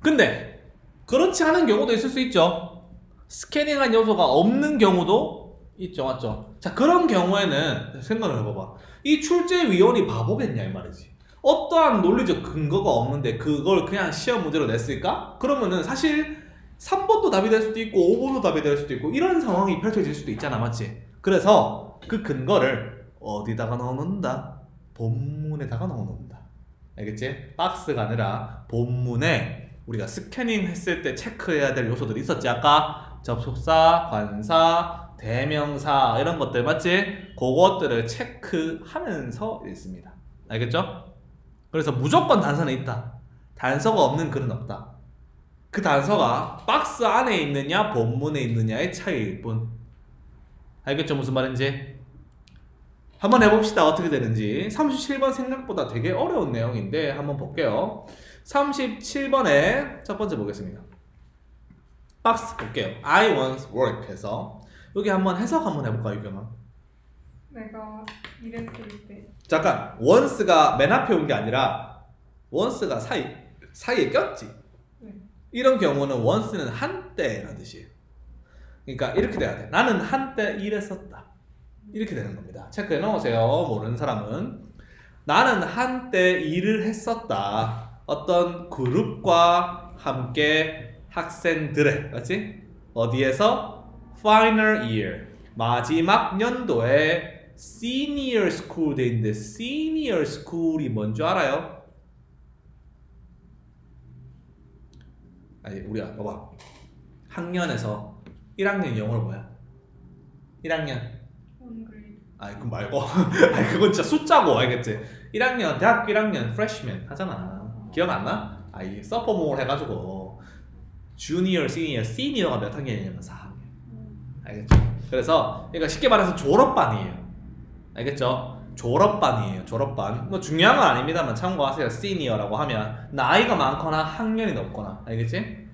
근데 그렇지 않은 경우도 있을 수 있죠. 스캐닝한 요소가 없는 경우도 있죠, 맞죠? 자, 그런 경우에는 생각을 해봐봐. 이 출제위원이 바보겠냐 이 말이지. 어떠한 논리적 근거가 없는데 그걸 그냥 시험 문제로 냈을까? 그러면은 사실 3번도 답이 될 수도 있고 5번도 답이 될 수도 있고 이런 상황이 펼쳐질 수도 있잖아 맞지? 그래서 그 근거를 어디다가 넣어놓는다? 본문에다가 넣어놓는다 알겠지? 박스가 아니라 본문에 우리가 스캐닝 했을 때 체크해야 될 요소들이 있었지 아까 접속사, 관사, 대명사 이런 것들 맞지? 그것들을 체크하면서 읽습니다 알겠죠? 그래서 무조건 단서는 있다. 단서가 없는 글은 없다. 그 단서가 박스 안에 있느냐 본문에 있느냐의 차이일 뿐. 알겠죠 무슨 말인지? 한번 해봅시다 어떻게 되는지 37번 생각보다 되게 어려운 내용인데 한번 볼게요 37번에 첫 번째 보겠습니다 박스 볼게요 I once work 해서 여기 한번 해석 한번 해볼까 유경아 내가 일했을 때 잠깐 once가 맨 앞에 온 게 아니라 once가 사이 사이에 꼈지. 네. 이런 경우는 once는 한때라는 뜻이에요. 그러니까 이렇게 돼야 돼. 나는 한때 일했었다. 이렇게 되는 겁니다. 체크해 놓으세요. 모르는 사람은 나는 한때 일을 했었다. 어떤 그룹과 함께 학생들의 맞지? 어디에서 final year 마지막 연도에 senior school 돼 있는데 senior school이 뭔지 알아요? 아니 우리가 봐봐. 학년에서 1학년 영어로 뭐야? 1학년. one grade 아이 그 말고. *laughs* 아이 그건 진짜 숫자고 알겠지? 1학년 대학교 1학년 freshman 하잖아. 기억 안 나? 아이 sophomore 해가지고. junior, senior, senior가 몇 학년이냐면 4학년 음, 알겠죠? 그래서 그러니까 쉽게 말해서 졸업반이에요. 알겠죠? 졸업반이에요 졸업반. 뭐 중요한 건 아닙니다만 참고하세요. senior라고 하면 나이가 많거나 학년이 높거나. 알겠지?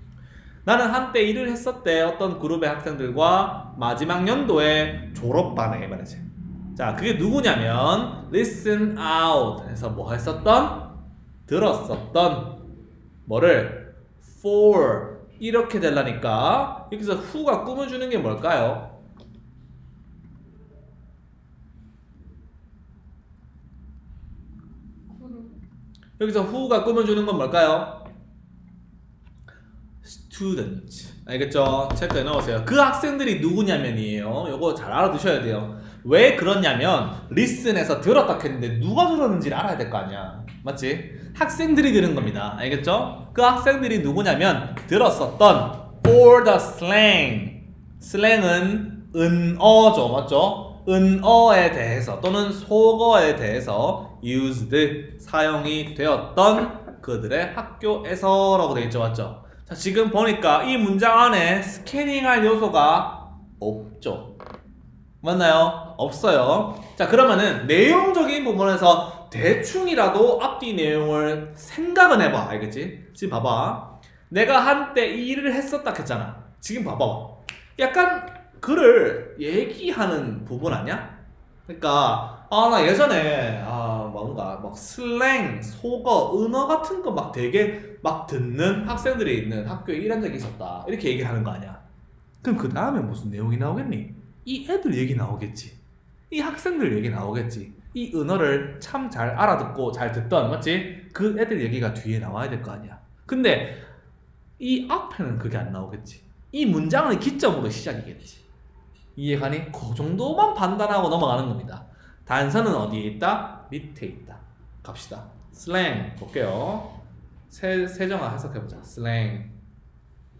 나는 한때 일을 했었대. 어떤 그룹의 학생들과 마지막 연도에 졸업반에 말이지. 자 그게 누구냐면 listen out 해서 뭐 했었던? 들었었던 뭐를? for 이렇게 되려니까 여기서 who가 꾸며주는 게 뭘까요? 여기서 who가 꾸며주는 건 뭘까요? Student 알겠죠? 체크해 넣으세요 그 학생들이 누구냐면이에요 요거 잘 알아두셔야 돼요 왜 그러냐면 listen에서 들었다 했는데 누가 들었는지를 알아야 될 거 아니야 맞지? 학생들이 들은 겁니다 알겠죠? 그 학생들이 누구냐면 들었었던 for the slang 슬랭은 은어죠 맞죠? 은어에 대해서 또는 속어에 대해서 used 사용이 되었던 그들의 학교에서 라고 되어 있죠 맞죠? 자 지금 보니까 이 문장 안에 스캐닝할 요소가 없죠 맞나요? 없어요 자 그러면은 내용적인 부분에서 대충이라도 앞뒤 내용을 생각은 해봐 알겠지? 지금 봐봐 내가 한때 이 일을 했었다 했잖아 지금 봐봐 약간 글을 얘기하는 부분 아니야? 그러니까 아 나 예전에 아 뭔가 막 슬랭, 속어, 은어 같은 거 막 되게 막 듣는 학생들이 있는 학교에 일한 적이 있었다 이렇게 얘기를 하는 거 아니야? 그럼 그 다음에 무슨 내용이 나오겠니? 이 애들 얘기 나오겠지. 이 학생들 얘기 나오겠지. 이 은어를 참 잘 알아듣고 잘 듣던 맞지? 그 애들 얘기가 뒤에 나와야 될 거 아니야. 근데 이 앞에는 그게 안 나오겠지. 이 문장은 기점으로 시작이겠지. 이해가니? 그 정도만 판단하고 넘어가는 겁니다. 단서는 어디에 있다? 밑에 있다. 갑시다. 슬랭 볼게요. 세, 세정아 해석해보자. 슬랭.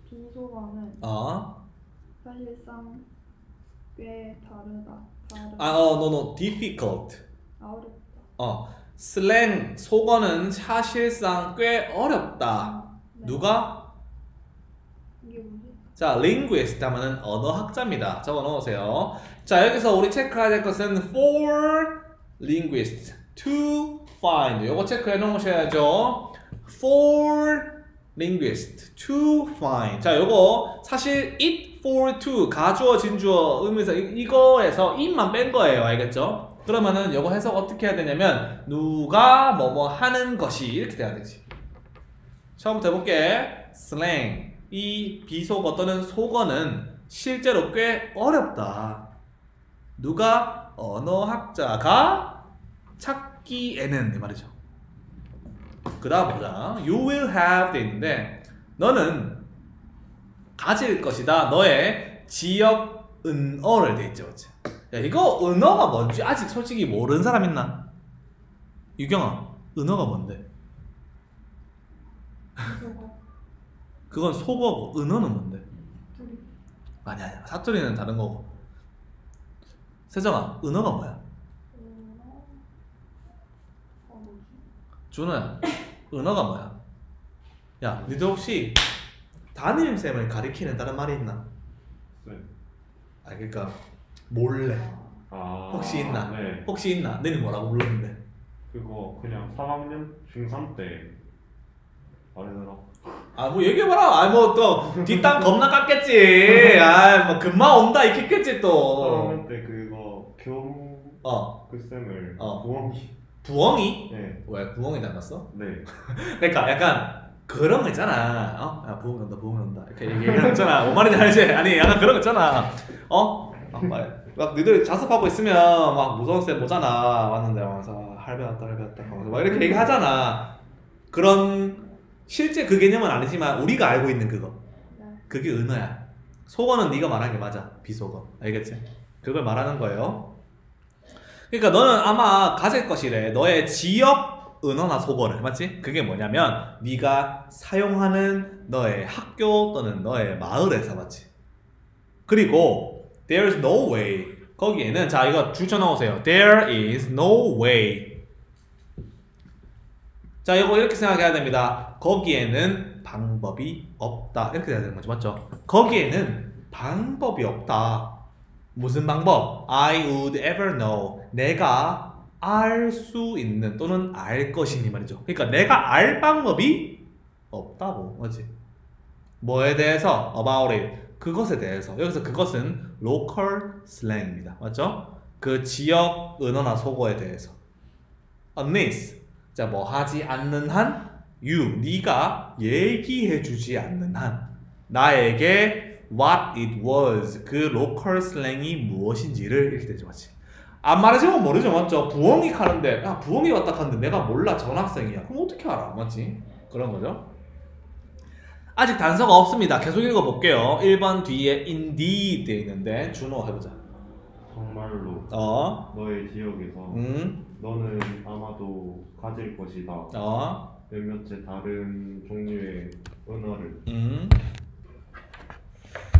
비소어는 어? 사실상 꽤 다르다. 다르다. 아, 어, no, no. difficult. 아, 어렵다. 어, 슬랭, 속어는 사실상 꽤 어렵다. 네. 누가? 이게 뭐지? 자, linguist 하면은 언어학자입니다. 적어 넣으세요. 자, 여기서 우리 체크해야 될 것은 for linguist to find. 요거 체크해 놓으셔야죠. for linguist to find. 자, 요거 사실 it for to 가주어 진주어 의미에서 이- 이거에서 it만 뺀 거예요. 알겠죠? 그러면은 요거 해석 어떻게 해야 되냐면 누가 뭐뭐 하는 것이 이렇게 돼야 되지. 처음부터 해볼게. 슬랭. 이 비속어 또는 속어는 실제로 꽤 어렵다. 누가 언어학자가 찾기에는 이 말이죠. 그 다음 보자. You will have 돼 있는데 너는 가질 것이다. 너의 지역 은어를 돼 있죠. 그치? 야 이거 은어가 뭔지 아직 솔직히 모르는 사람 있나? 유경아 은어가 뭔데? 그건 속어고 은어는 뭔데? 아니 아니야 사투리는 다른 거고 세정아 은어가 뭐야? 어, 어, 뭐지? 준호야 은어가 뭐야? 야 니들 혹시 담임쌤을 가리키는 다른 말이 있나? 쌤. 아 그러니까 몰래 아, 혹시 있나? 네. 혹시 있나? 너는 뭐라고 불렀는데? 그거 그냥 3학년 중3 때 말하더라. 아 뭐 얘기해봐라 아 뭐또 뒷땅 겁나 깠겠지 아뭐 금방 온다 이랬겠지 또어 3학년 때 그거 교무 그 쌤을 어. 부엉이. 부엉이? 네. 왜 부엉이 닮았어? 네. *laughs* 그러니까 약간 그런 거 있잖아. 어? 야, 부엉이 온다, 부엉이 온다. 이렇게 있잖아. 뭔 말인지 알지? 아니, 약간 그런 거 있잖아. 어? 막, 말, 막 너희들 자습하고 있으면 막 무서운 쌤 보잖아. 왔는데 하면서 할배 왔다, 할배 왔다 막 이렇게 얘기하잖아. 그런 실제 그 개념은 아니지만 우리가 알고 있는 그거. 네. 그게 은어야. 속어는 네가 말한 게 맞아. 비속어. 알겠지? 그걸 말하는 거예요. 그러니까 너는 아마 가질 것이래. 너의 지역 은어나 속어를 맞지? 그게 뭐냐면 네가 사용하는 너의 학교 또는 너의 마을에서 맞지? 그리고 there's no way 거기에는 자 이거 줄쳐 넣으세요. There is no way. 자 이거 이렇게 생각해야 됩니다. 거기에는 방법이 없다. 이렇게 돼야 되는 거죠, 맞죠? 거기에는 방법이 없다. 무슨 방법? I would ever know. 내가 알 수 있는 또는 알 것이니 말이죠. 그러니까 내가 알 방법이 없다고, 맞지? 뭐에 대해서? About it. 그것에 대해서. 여기서 그것은 local slang입니다. 맞죠? 그 지역 은어나 속어에 대해서. unless. 자, 뭐 하지 않는 한 you. 네가 얘기해 주지 않는 한 나에게 what it was. 그 local slang이 무엇인지를 이렇게 되죠. 맞지? 안 말해주면 모르죠. 맞죠? 부엉이 가는데 야, 부엉이 왔다 하는데 내가 몰라. 전학생이야. 그럼 어떻게 알아? 맞지? 그런 거죠. 아직 단서가 없습니다. 계속 읽어볼게요. 1번 뒤에 indeed 돼 있는데 준호 해보자. 정말로 어, 너의 지역에서 음, 너는 아마도 가질 것이다. 어, 몇몇의 다른 종류의 언어를 음.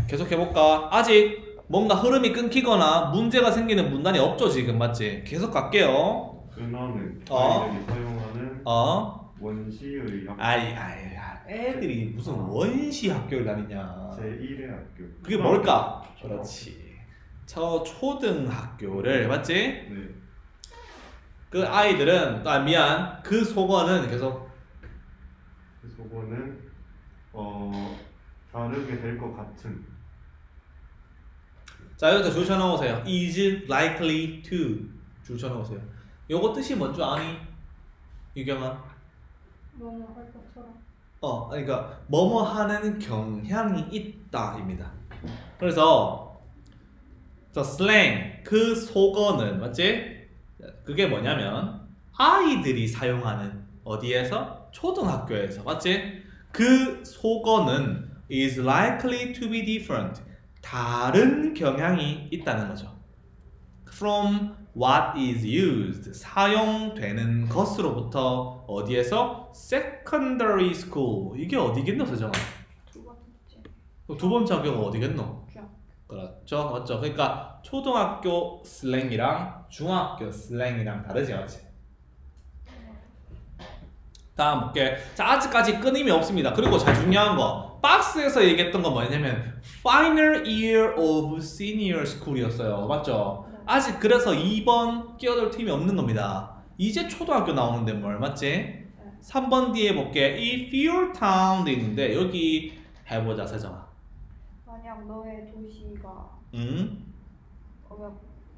계속 해볼까? 아직 뭔가 흐름이 끊기거나 문제가 생기는 문단이 없죠 지금 맞지? 계속 갈게요. 은어는 어. 아이들이 사용하는 어, 원시의 학 아이, 아이, 애들이 무슨 원시 학교를 다니냐? 제 1의 학교. 그게 뭘까? 그렇지. 저 초등학교를 맞지? 네. 그 아이들은 아 미안 그 속어는 계속 그 속어는 어 다르게 될 것 같은 자 여기서 줄 쳐 넣으세요. is likely to 줄 쳐 넣으세요. 요거 뜻이 뭔지 아니? 유경아? 뭐뭐 할 것처럼. 어, 그러니까 뭐뭐 하는 경향이 있다입니다. 그래서 저 slang 그 속어는 맞지? 그게 뭐냐면 아이들이 사용하는 어디에서 초등학교에서 맞지? 그 속어는 is likely to be different 다른 경향이 있다는 거죠. from what is used 사용되는 것으로부터 어디에서 secondary school 이게 어디겠노 세정아? 두 번째 두 번째 학교가 어디겠노? 그렇죠 맞죠 그러니까 초등학교 슬랭이랑 중학교 슬랭이랑 다르지 맞지? 다음 볼게 자 아직까지 끊임이 없습니다 그리고 잘 중요한 거 박스에서 얘기했던 건 뭐냐면 final year of senior school이었어요 맞죠? 네. 아직 그래서 2번 끼어들 팀이 없는 겁니다 이제 초등학교 나오는데 뭘 맞지? 3번 뒤에 볼게 if your town 돼 있는데 여기 해보자 세정아 만약 너의 도시가 응? 거기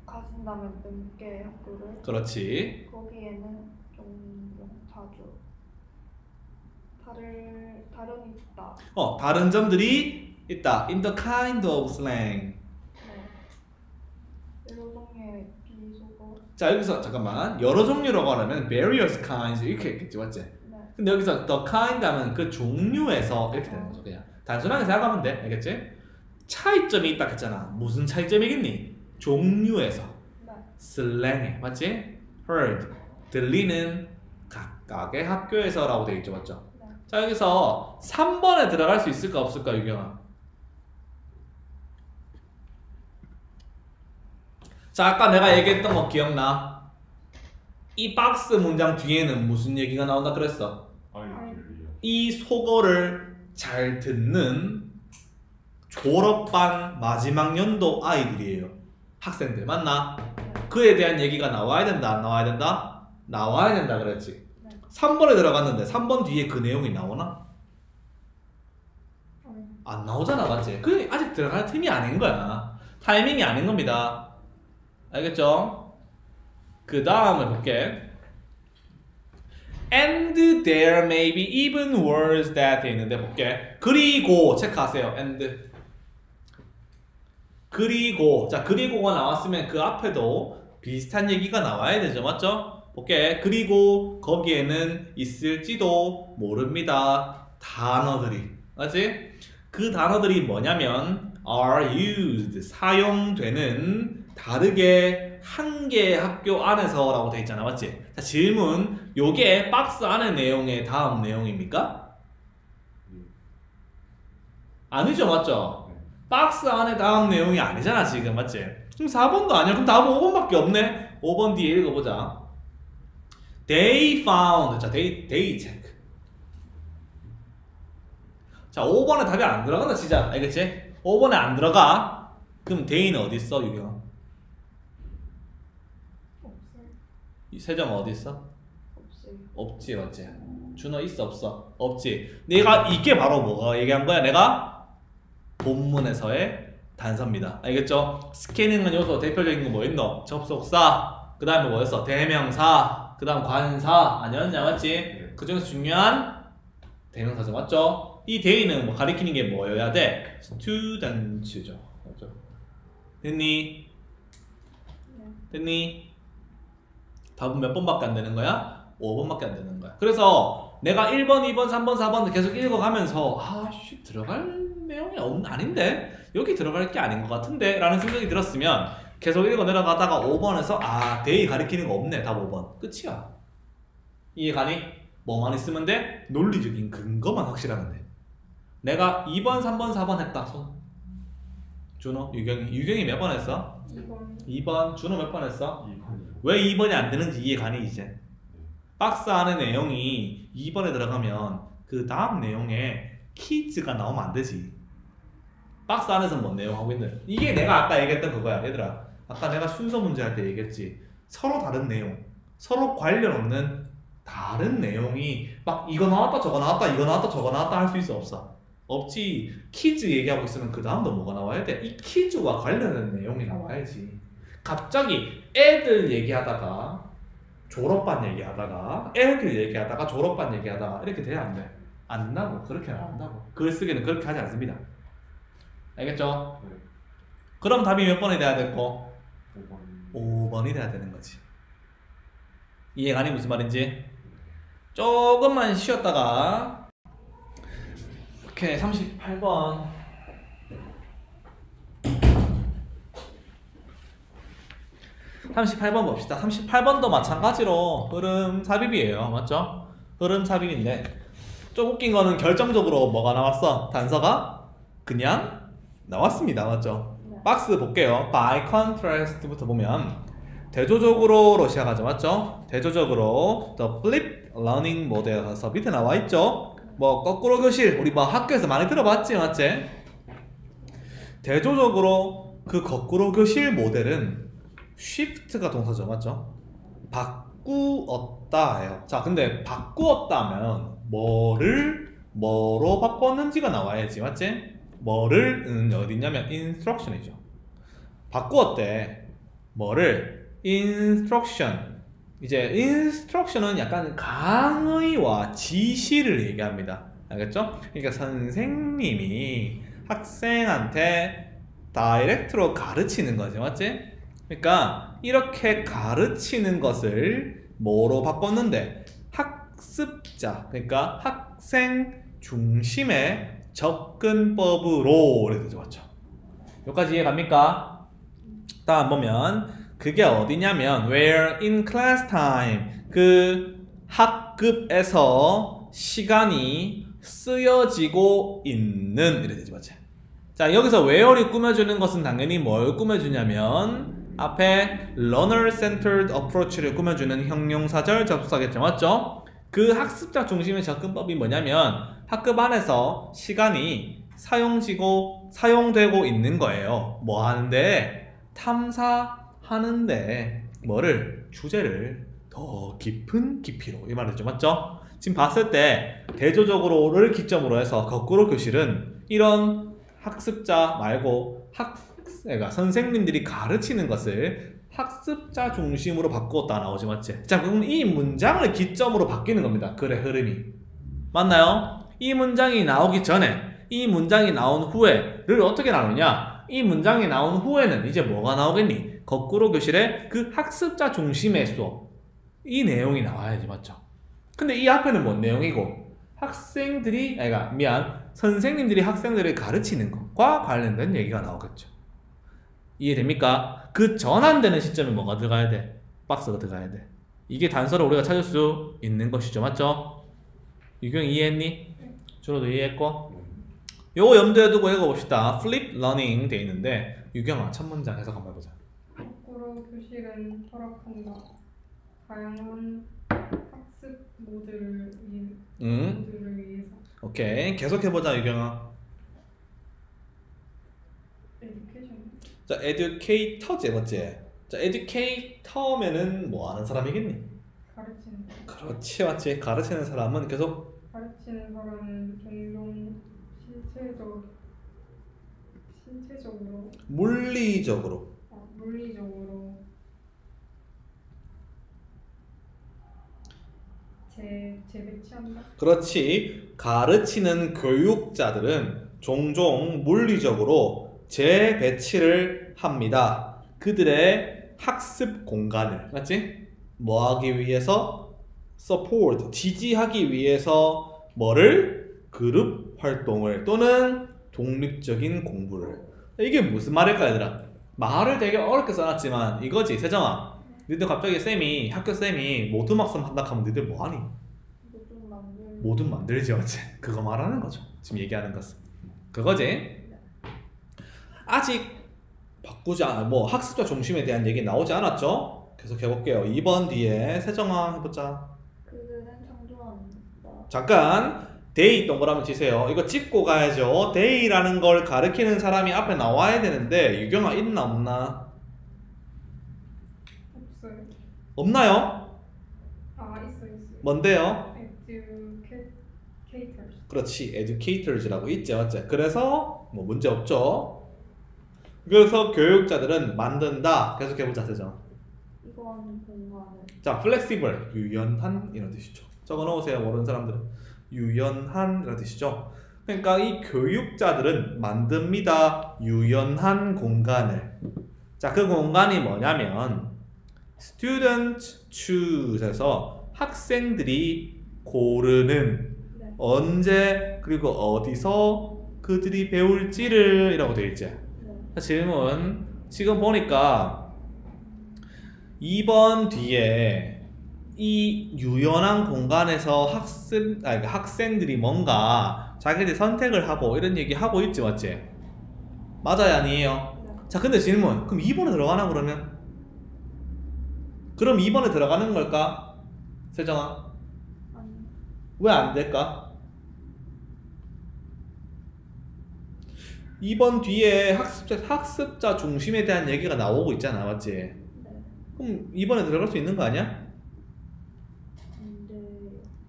가신다면 몇 개의 학교를 그렇지 거기에는 종종 자주 다를 다름이 있다. 어 다른 점들이 있다 in the kind of slang 네. 여러 종류의 비속어. 자 여기서 잠깐만 여러 종류라고 하려면 various kinds 이렇게 했겠지 맞지? 네. 근데 여기서 the kind 하면 그 종류에서 이렇게 되는 거죠 그냥 단순하게 생각하면 돼 알겠지? 차이점이 있다 했잖아 무슨 차이점이겠니? 종류에서 네. 슬랭에 맞지? heard 들리는 각각의 학교에서라고 되어 있죠 맞죠? 네. 자 여기서 3번에 들어갈 수 있을까 없을까 유경아? 자 아까 내가 얘기했던 거 기억나? 이 박스 문장 뒤에는 무슨 얘기가 나온다 그랬어? 이 속어를 잘 듣는 졸업반 마지막 연도 아이들이에요. 학생들 맞나? 네. 그에 대한 얘기가 나와야 된다 안 나와야 된다? 나와야 된다 그랬지. 네. 3번에 들어갔는데 3번 뒤에 그 내용이 나오나? 아니, 안 나오잖아 맞지? 그 아직 들어갈 틈이 아닌 거야. 타이밍이 아닌 겁니다. 알겠죠? 그 다음에 볼게. And there may be even words that 돼 있는데 볼게. 그리고 체크하세요. and. 그리고 자 그리고가 나왔으면 그 앞에도 비슷한 얘기가 나와야 되죠, 맞죠? 볼게. 그리고 거기에는 있을지도 모릅니다. 단어들이 맞지? 그 단어들이 뭐냐면 are used 사용되는 다르게 한 개의 학교 안에서 라고 돼 있잖아 맞지? 자 질문 요게 박스 안의 내용의 다음 내용입니까? 아니죠 맞죠? 네. 박스 안에 다음 내용이 아니잖아 지금 맞지? 그럼 4번도 아니야. 그럼 답은 5번밖에 없네. 5번 뒤에 읽어보자. They found. 자, they, they check. 자, 5번에 답이 안 들어간다, 진짜. 알겠지? 5번에 안 들어가. 그럼 they는 어디 있어, 유경? 없어요. 이 세정 어디 있어? 없어요. 없지, 맞지? 준호 있어, 없어? 없지. 내가 이게 바로 뭐가 얘기한 거야? 내가 본문에서의 단서입니다. 알겠죠? 스캐닝은 요소 대표적인 거 뭐 있노? 접속사, 그 다음에 뭐였어? 대명사, 그 다음 관사 아니었냐, 맞지? 네. 그 중에서 중요한 대명사죠, 맞죠? 이 대의는 뭐 가리키는 게 뭐여야 돼? 스튜던트죠, 맞죠? 됐니? 네. 됐니? 답은 몇 번밖에 안 되는 거야? 5번밖에 안 되는 거야. 그래서 내가 1번, 2번, 3번, 4번 계속 읽어가면서 아씨 들어갈 내용이 없, 아닌데 여기 들어갈 게 아닌 것 같은데 라는 생각이 들었으면 계속 읽어 내려가다가 5번에서 아 대의 가리키는 거 없네 답 5번. 끝이야. 이해 가니? 뭐만 있으면 돼? 논리적인 근거만 확실하면 돼. 내가 2번, 3번, 4번 했다. 손. 준호, 유경이. 유경이 몇 번 했어? 2번. 2번, 준호 몇 번 했어? 2번이요. 왜 2번이 안 되는지 이해 가니 이제? 박스 안에 내용이 2번에 들어가면 그 다음 내용에 kids가 나오면 안 되지. 박스 안에서 뭔 내용 하고 있는 이게 내가 아까 얘기했던 그거야 얘들아 아까 내가 순서 문제 할 때 얘기했지 서로 다른 내용 서로 관련 없는 다른 내용이 막 이거 나왔다 저거 나왔다 이거 나왔다 저거 나왔다 할 수 있어 없어 없지 kids 얘기하고 있으면 그 다음도 뭐가 나와야 돼? 이 kids와 관련된 내용이 나와야지 갑자기 애들 얘기하다가 졸업반 얘기하다가 애들 얘기하다가 졸업반 얘기하다가 이렇게 돼야 안 돼. 안 나고 그렇게는 안 한다고. 글 쓰기는 그렇게 하지 않습니다. 알겠죠? 네. 그럼 답이 몇 번이 돼야 됐고 5번. 5번이 돼야 되는 거지. 이해가 니 무슨 말인지? 조금만 쉬었다가 오케이 38번 38번 봅시다. 38번도 마찬가지로 흐름 삽입이에요. 맞죠? 흐름 삽입인데 좀 웃긴 거는 결정적으로 뭐가 나왔어? 단서가 그냥 나왔습니다. 맞죠? 네. 박스 볼게요. by contrast부터 보면 대조적으로로 시작하죠. 맞죠? 대조적으로 the flip learning 모델에 가서 밑에 나와 있죠. 뭐 거꾸로 교실 우리 뭐 학교에서 많이 들어봤지, 맞지? 대조적으로 그 거꾸로 교실 모델은 shift가 동사죠, 맞죠? 바꾸었다예요. 자, 근데 바꾸었다면 뭐를 뭐로 바꿨는지가 나와야지, 맞지? 뭐를 음, 어디 있냐면 instruction이죠. 바꾸었대. 뭐를 instruction. 이제 instruction은 약간 강의와 지시를 얘기합니다. 알겠죠? 그러니까 선생님이 학생한테 다이렉트로 가르치는 거지, 맞지? 그러니까 이렇게 가르치는 것을 뭐로 바꿨는데 학습자, 그러니까 학생 중심의 접근법으로 이렇게 적었죠. 여기까지 이해 갑니까? 다음 보면 그게 어디냐면 where in class time 그 학급에서 시간이 쓰여지고 있는 되지 맞지? 자 여기서 where이 꾸며주는 것은 당연히 뭘 꾸며주냐면 앞에 learner centered approach를 꾸며주는 형용사절 접속사겠죠 맞죠? 그 학습자 중심의 접근법이 뭐냐면 학급 안에서 시간이 사용지고 사용되고 있는 거예요. 뭐 하는데 탐사하는데 뭐를 주제를 더 깊은 깊이로 이 말이죠, 맞죠? 지금 봤을 때 대조적으로를 기점으로 해서 거꾸로 교실은 이런 학습자 말고 학 그러니까 선생님들이 가르치는 것을 학습자 중심으로 바꾸었다 나오지 맞지? 자 그럼 이 문장을 기점으로 바뀌는 겁니다. 글의 흐름이 맞나요? 이 문장이 나오기 전에 이 문장이 나온 후에를 어떻게 나누냐? 이 문장이 나온 후에는 이제 뭐가 나오겠니? 거꾸로 교실에 그 학습자 중심의 수업 이 내용이 나와야지 맞죠? 근데 이 앞에는 뭔 내용이고 학생들이 아니가 미안 선생님들이 학생들을 가르치는 것과 관련된 얘기가 나오겠죠. 이해됩니까? 그 전환되는 시점에 뭐가 들어가야 돼? 박스가 들어가야 돼. 이게 단서를 우리가 찾을 수 있는 것이죠. 맞죠? 유경 이해했니? 준호도 이해했고? 요거 염두에 두고 읽어봅시다. flip learning 돼 있는데 유경아 첫 문장 해석 한번 해보자. 교실은 허락한다. 다양한 학습 모드를 위해 응. 모드를 위해서 오케이. 계속 해보자, 유경아. 에듀케이션 자, 에듀케이터지, 맞지? 자, 에듀케이터면은 뭐 하는 사람이겠니? 가르치는 그렇지, 맞지? 가르치는 사람은 계속 가르치는 사람은 종종 신체적 신체적으로 물리적으로 아, 물리적으로 재 재배치한다. 그렇지. 가르치는 교육자들은 종종 물리적으로 재배치를 합니다. 그들의 학습 공간을, 맞지? 뭐 하기 위해서? support, 지지하기 위해서 뭐를? 그룹 활동을 또는 독립적인 공부를. 이게 무슨 말일까, 얘들아? 말을 되게 어렵게 써놨지만 이거지, 세정아. 니들 갑자기 쌤이, 학교 쌤이 모두막상 한다 하면 니들 뭐하니? 뭐든 만들지 어째 그거 말하는 거죠 지금 얘기하는 것은 그거지 아직 바꾸지 않, 뭐 학습자 중심에 대한 얘기 나오지 않았죠 계속 해볼게요 2번 뒤에 세정아 해보자. 잠깐 they 동그라미 치세요. 이거 짚고 가야죠. they라는 걸 가르치는 사람이 앞에 나와야 되는데 유경아 있나 없나? 없어요. 없나요? 아 있어 있어. 뭔데요? Educators. 그렇지 educators라고 있죠 맞죠 그래서 뭐 문제 없죠. 그래서 교육자들은 만든다. 계속해보자 세정 이건 공간을. 자 flexible 유연한 이런 뜻이죠 적어 놓으세요 모르는 사람들은 유연한 이런 뜻이죠 그러니까 이 교육자들은 만듭니다 유연한 공간을 자 그 공간이 뭐냐면 student choose에서 학생들이 고르는 네. 언제 그리고 어디서 그들이 배울지를 이라고 되어 있지. 네. 자, 질문 지금 보니까 2번 뒤에 이 유연한 공간에서 학습 아니 그러니까 학생들이 뭔가 자기들이 선택을 하고 이런 얘기 하고 있지 맞지? 맞아요 아니에요? 네. 자 근데 질문 그럼 2번에 들어가나 그러면? 그럼 2번에 들어가는 걸까? 세정아. 왜 안 될까? 2번 뒤에 학습자, 학습자 중심에 대한 얘기가 나오고 있잖아, 맞지? 네. 그럼 2번에 들어갈 수 있는 거 아니야?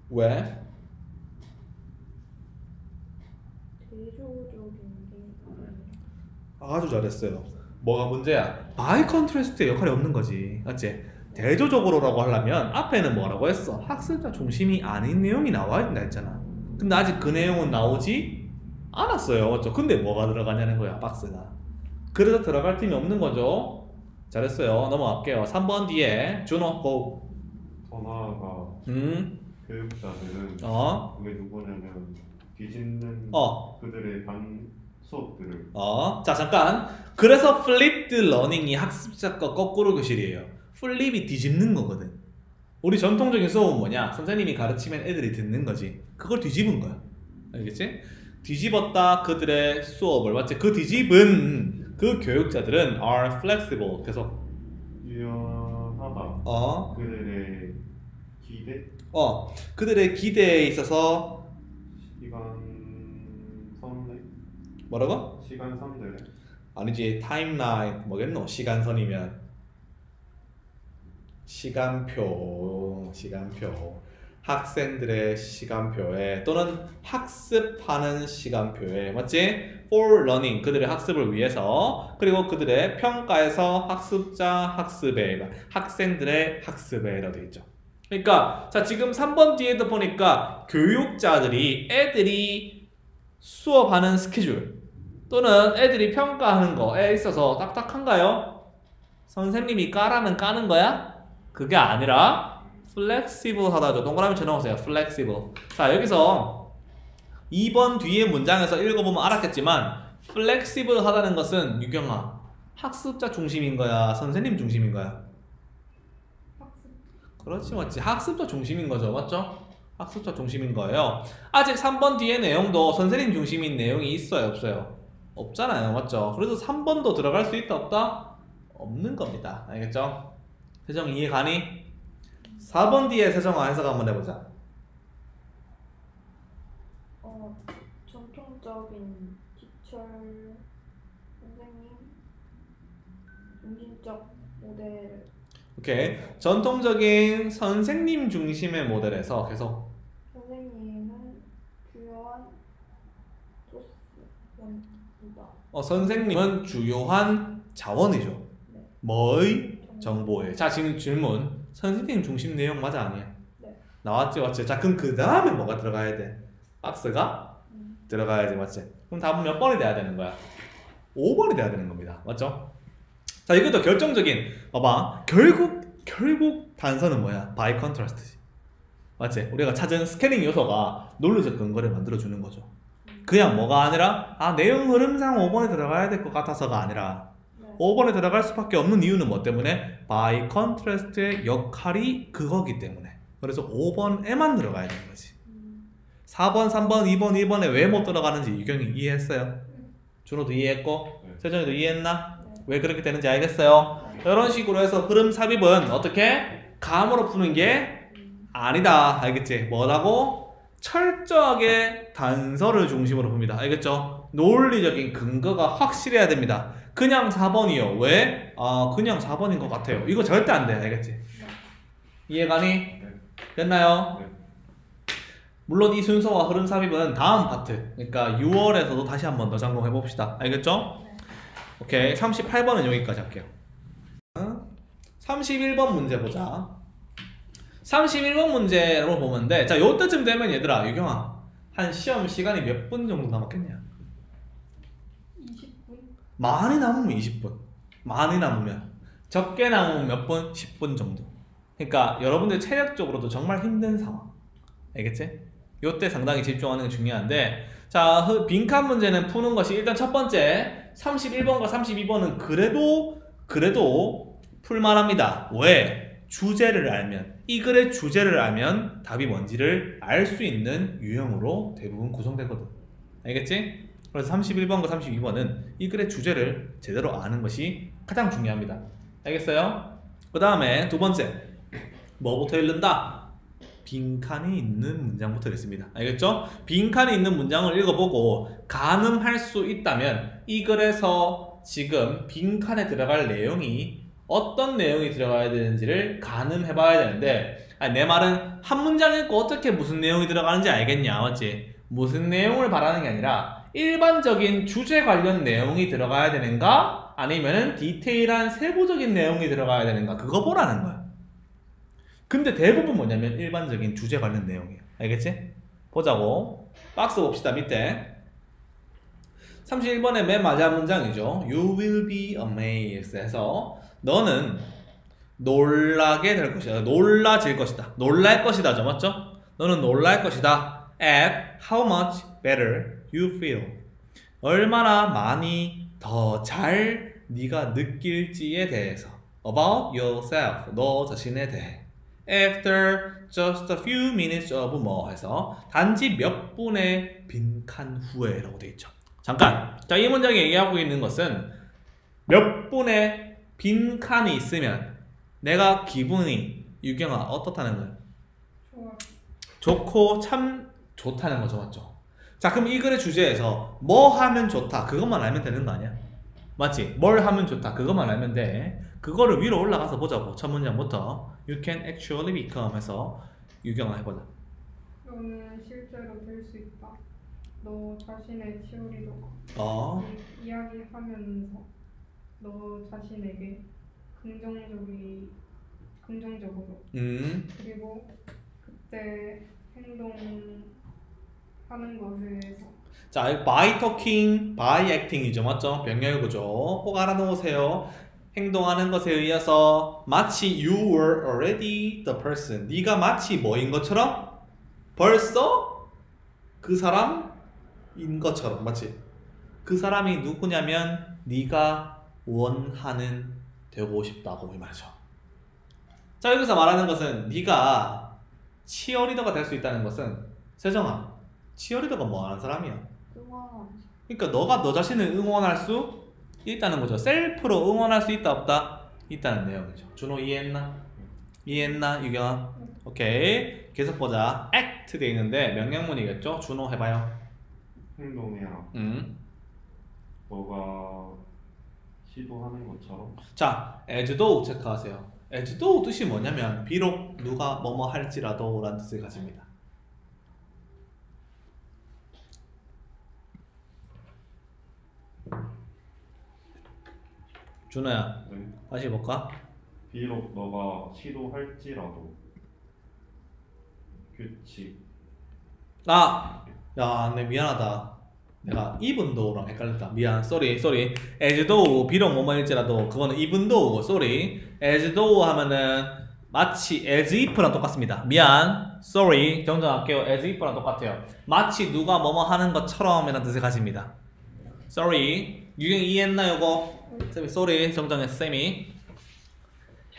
왜? 대조적인 게 아니에요. 아주 잘했어요. 뭐가 문제야? by contrast의 역할이 없는 거지, 맞지? 대조적으로라고 하려면 앞에는 뭐라고 했어? 학습자 중심이 아닌 내용이 나와야 된다 했잖아. 근데 아직 그 내용은 나오지 않았어요, 맞죠? 근데 뭐가 들어가냐는 거야, 박스가. 그래서 들어갈 틈이 없는 거죠. 잘했어요. 넘어갈게요. 3번 뒤에 준호 고. 더 나아가 음, 교육자들은 어, 그게 누구냐면 뒤집는 어, 그들의 반 수업들을 어. 자 잠깐. 그래서 flipped learning이 학습자 거 거꾸로 교실이에요. flip이 뒤집는 거거든. 우리 전통적인 수업은 뭐냐? 선생님이 가르치면 애들이 듣는 거지. 그걸 뒤집은 거야. 알겠지? 뒤집었다 그들의 수업을 맞지? 그 뒤집은 그 교육자들은 are flexible. 계속 유연하다 어, 그들의 기대 어, 그들의 기대에 있어서 시간 선대 뭐라고? 시간 선대 아니지 타임라인 뭐겠노? 시간선이면 시간표 시간표 학생들의 시간표에 또는 학습하는 시간표에 맞지? for learning 그들의 학습을 위해서 그리고 그들의 평가에서 학습자 학습에 학생들의 학습에라고 되어 있죠. 그러니까 자 지금 3번 뒤에도 보니까 교육자들이 애들이 수업하는 스케줄 또는 애들이 평가하는 거에 있어서 딱딱한가요? 선생님이 까라면 까는 거야? 그게 아니라 flexible 하다죠. 동그라미 쳐넣으세요. flexible. 자 여기서 2번 뒤에 문장에서 읽어보면 알았겠지만 flexible 하다는 것은 유경아 학습자 중심인 거야? 선생님 중심인 거야? 그렇지 맞지 학습자 중심인 거죠 맞죠? 학습자 중심인 거예요 아직 3번 뒤에 내용도 선생님 중심인 내용이 있어요 없어요? 없잖아요 맞죠? 그래서 3번도 들어갈 수 있다 없다? 없는 겁니다. 알겠죠? 세정 이해 가니? 4번 뒤에 세정아 해석 한번 해보자. 어, 전통적인 티처 선생님 중심적 모델 오케이. 전통적인 선생님 중심의 모델에서 계속 선생님은 주요한 소스원이다. 어, 선생님은 주요한 자원이죠. 네. 뭐의 정보에. 자 지금 질문. 선생님 중심 내용 맞아 아니야? 네. 나왔지 맞지? 자 그럼 그 다음에 뭐가 들어가야 돼? 박스가 음, 들어가야지 맞지? 그럼 답은 몇 번이 돼야 되는 거야? 5번이 돼야 되는 겁니다. 맞죠? 자 이것도 결정적인 봐봐 결국 결국 단서는 뭐야? by contrast지. 맞지? 우리가 찾은 스캐닝 요소가 논리적 근거를 만들어 주는 거죠. 그냥 뭐가 아니라 아 내용 흐름상 5번에 들어가야 될 것 같아서가 아니라 네. 5번에 들어갈 수밖에 없는 이유는 뭐 때문에 by contrast의 역할이 그거기 때문에 그래서 5번에만 들어가야 되는 거지. 음, 4번, 3번, 2번, 1번에 왜 못 들어가는지 유경이 이해했어요? 준호도 이해했고 네. 세정이도 이해했나? 네. 왜 그렇게 되는지 알겠어요? 이런 식으로 해서 흐름 삽입은 어떻게? 감으로 푸는 게 음, 아니다 알겠지? 뭐라고? 철저하게 단서를 중심으로 봅니다 알겠죠? 논리적인 근거가 확실해야 됩니다 그냥 4번이요 왜? 아 그냥 4번인 것 같아요 이거 절대 안 돼 알겠지? 이해가니? 네. 됐나요? 네. 물론 이 순서와 흐름 삽입은 다음 파트 그러니까 6월에서도 다시 한 번 더 점검해 봅시다 알겠죠? 네. 오케이 38번은 여기까지 할게요 31번 문제 보자 31번 문제로 보면 돼. 자, 요때쯤 되면 얘들아, 유경아. 한 시험 시간이 몇 분 정도 남았겠냐? 20분? 많이 남으면 20분. 많이 남으면. 적게 남으면 몇 분? 10분 정도. 그러니까 여러분들 체력적으로도 정말 힘든 상황. 알겠지? 요때 상당히 집중하는 게 중요한데 자, 흐- 빈칸 문제는 푸는 것이 일단 첫 번째 31번과 32번은 그래도 그래도 풀만합니다. 왜? 주제를 알면 이 글의 주제를 알면 답이 뭔지를 알 수 있는 유형으로 대부분 구성되거든. 알겠지? 그래서 31번과 32번은 이 글의 주제를 제대로 아는 것이 가장 중요합니다. 알겠어요? 그 다음에 두 번째 뭐부터 읽는다? 빈칸이 있는 문장부터 읽습니다. 알겠죠? 빈칸이 있는 문장을 읽어보고 가늠할 수 있다면 이 글에서 지금 빈칸에 들어갈 내용이 어떤 내용이 들어가야 되는지를 가늠해 봐야 되는데 아니, 내 말은 한 문장 읽고 어떻게 무슨 내용이 들어가는지 알겠냐 맞지? 무슨 내용을 말하는 게 아니라 일반적인 주제 관련 내용이 들어가야 되는가 아니면은 디테일한 세부적인 내용이 들어가야 되는가 그거 보라는 거야 근데 대부분 뭐냐면 일반적인 주제 관련 내용이에요 알겠지? 보자고 박스 봅시다 밑에 31번의 맨 마지막 문장이죠 You will be amazed 해서 너는 놀라게 될 것이다. 놀라질 것이다. 놀랄 것이다 죠. 맞죠? 너는 놀랄 것이다. At how much better you feel. 얼마나 많이 더 잘 네가 느낄지에 대해서. About yourself. 너 자신에 대해. After just a few minutes of 뭐 해서 단지 몇 분의 빈칸 후에 라고 되어 있죠. 잠깐. 자, 이 문장에 얘기하고 있는 것은 몇 분의 빈칸이 있으면 내가 기분이 유경아 어떻다는 거야? 좋아. 좋고 참 좋다는 거죠, 맞죠? 자, 그럼 이 글의 주제에서 뭐 하면 좋다 그것만 알면 되는 거 아니야? 맞지? 뭘 하면 좋다 그것만 알면 돼. 그거를 위로 올라가서 보자고. 첫 문장부터 You can actually become 해서 유경아 해보자. 너는 실제로 될 수 있다. 너 자신의 치어리더가 어, 이- 이야기하면서 너 자신에게 긍정적이 긍정적으로 음, 그리고 그때 행동하는 것에 대해서 자, by talking, by acting이죠, 맞죠? 병렬구죠. 꼭 알아놓으세요. 행동하는 것에 의해서 마치 you were already the person. 네가 마치 뭐인 것처럼 벌써 그 사람인 것처럼, 맞지? 그 사람이 누구냐면 네가 원하는 되고 싶다고 이 말이죠. 자, 여기서 말하는 것은 네가 치어리더가 될 수 있다는 것은 세정아, 치어리더가 뭐 하는 사람이야? 그러니까 너가 너 자신을 응원할 수 있다는 거죠. 셀프로 응원할 수 있다 없다? 있다는 내용이죠. 준호 이해했나? 이해했나 유경아? 오케이 계속 보자. act 돼 있는데 명령문이겠죠? 준호 해봐요. 행동해라. 음. 너가 시도하는 것처럼 자, as though 체크하세요. as though 뜻이 뭐냐면 비록 누가 뭐뭐 할지라도 라는 뜻을 가집니다. 준호야, 네. 다시 볼까? 비록 너가 시도할지라도 규칙 아, 야, 내 미안하다. 내가 even though랑 헷갈렸다. 미안, sorry, sorry. as though 비록 뭐뭐일지라도 그거는 even though고 sorry. as though 하면은 마치 as if랑 똑같습니다. 미안, sorry. 정정할게요. as if랑 똑같아요. 마치 누가 뭐뭐 하는 것처럼이라는 뜻을 가집니다. Sorry. 유경 이해했나 요거? 쌤이 sorry 정정했어 쌤이.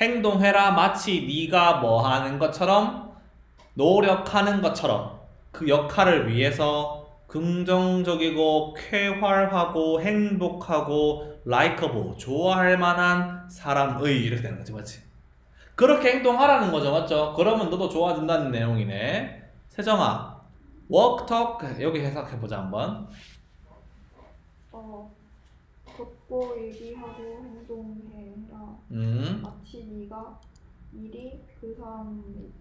행동해라 마치 네가 뭐 하는 것처럼 노력하는 것처럼 그 역할을 위해서 긍정적이고 쾌활하고 행복하고 라이커보 좋아할 만한 사람의 이렇게 되는 거지 맞지? 그렇게 행동하라는 거죠 맞죠? 그러면 너도 좋아진다는 내용이네 세정아 talk 여기 해석해보자 한번 어, 걷고 얘기하고 행동해라. 음 마치 네가 일이 그 사람인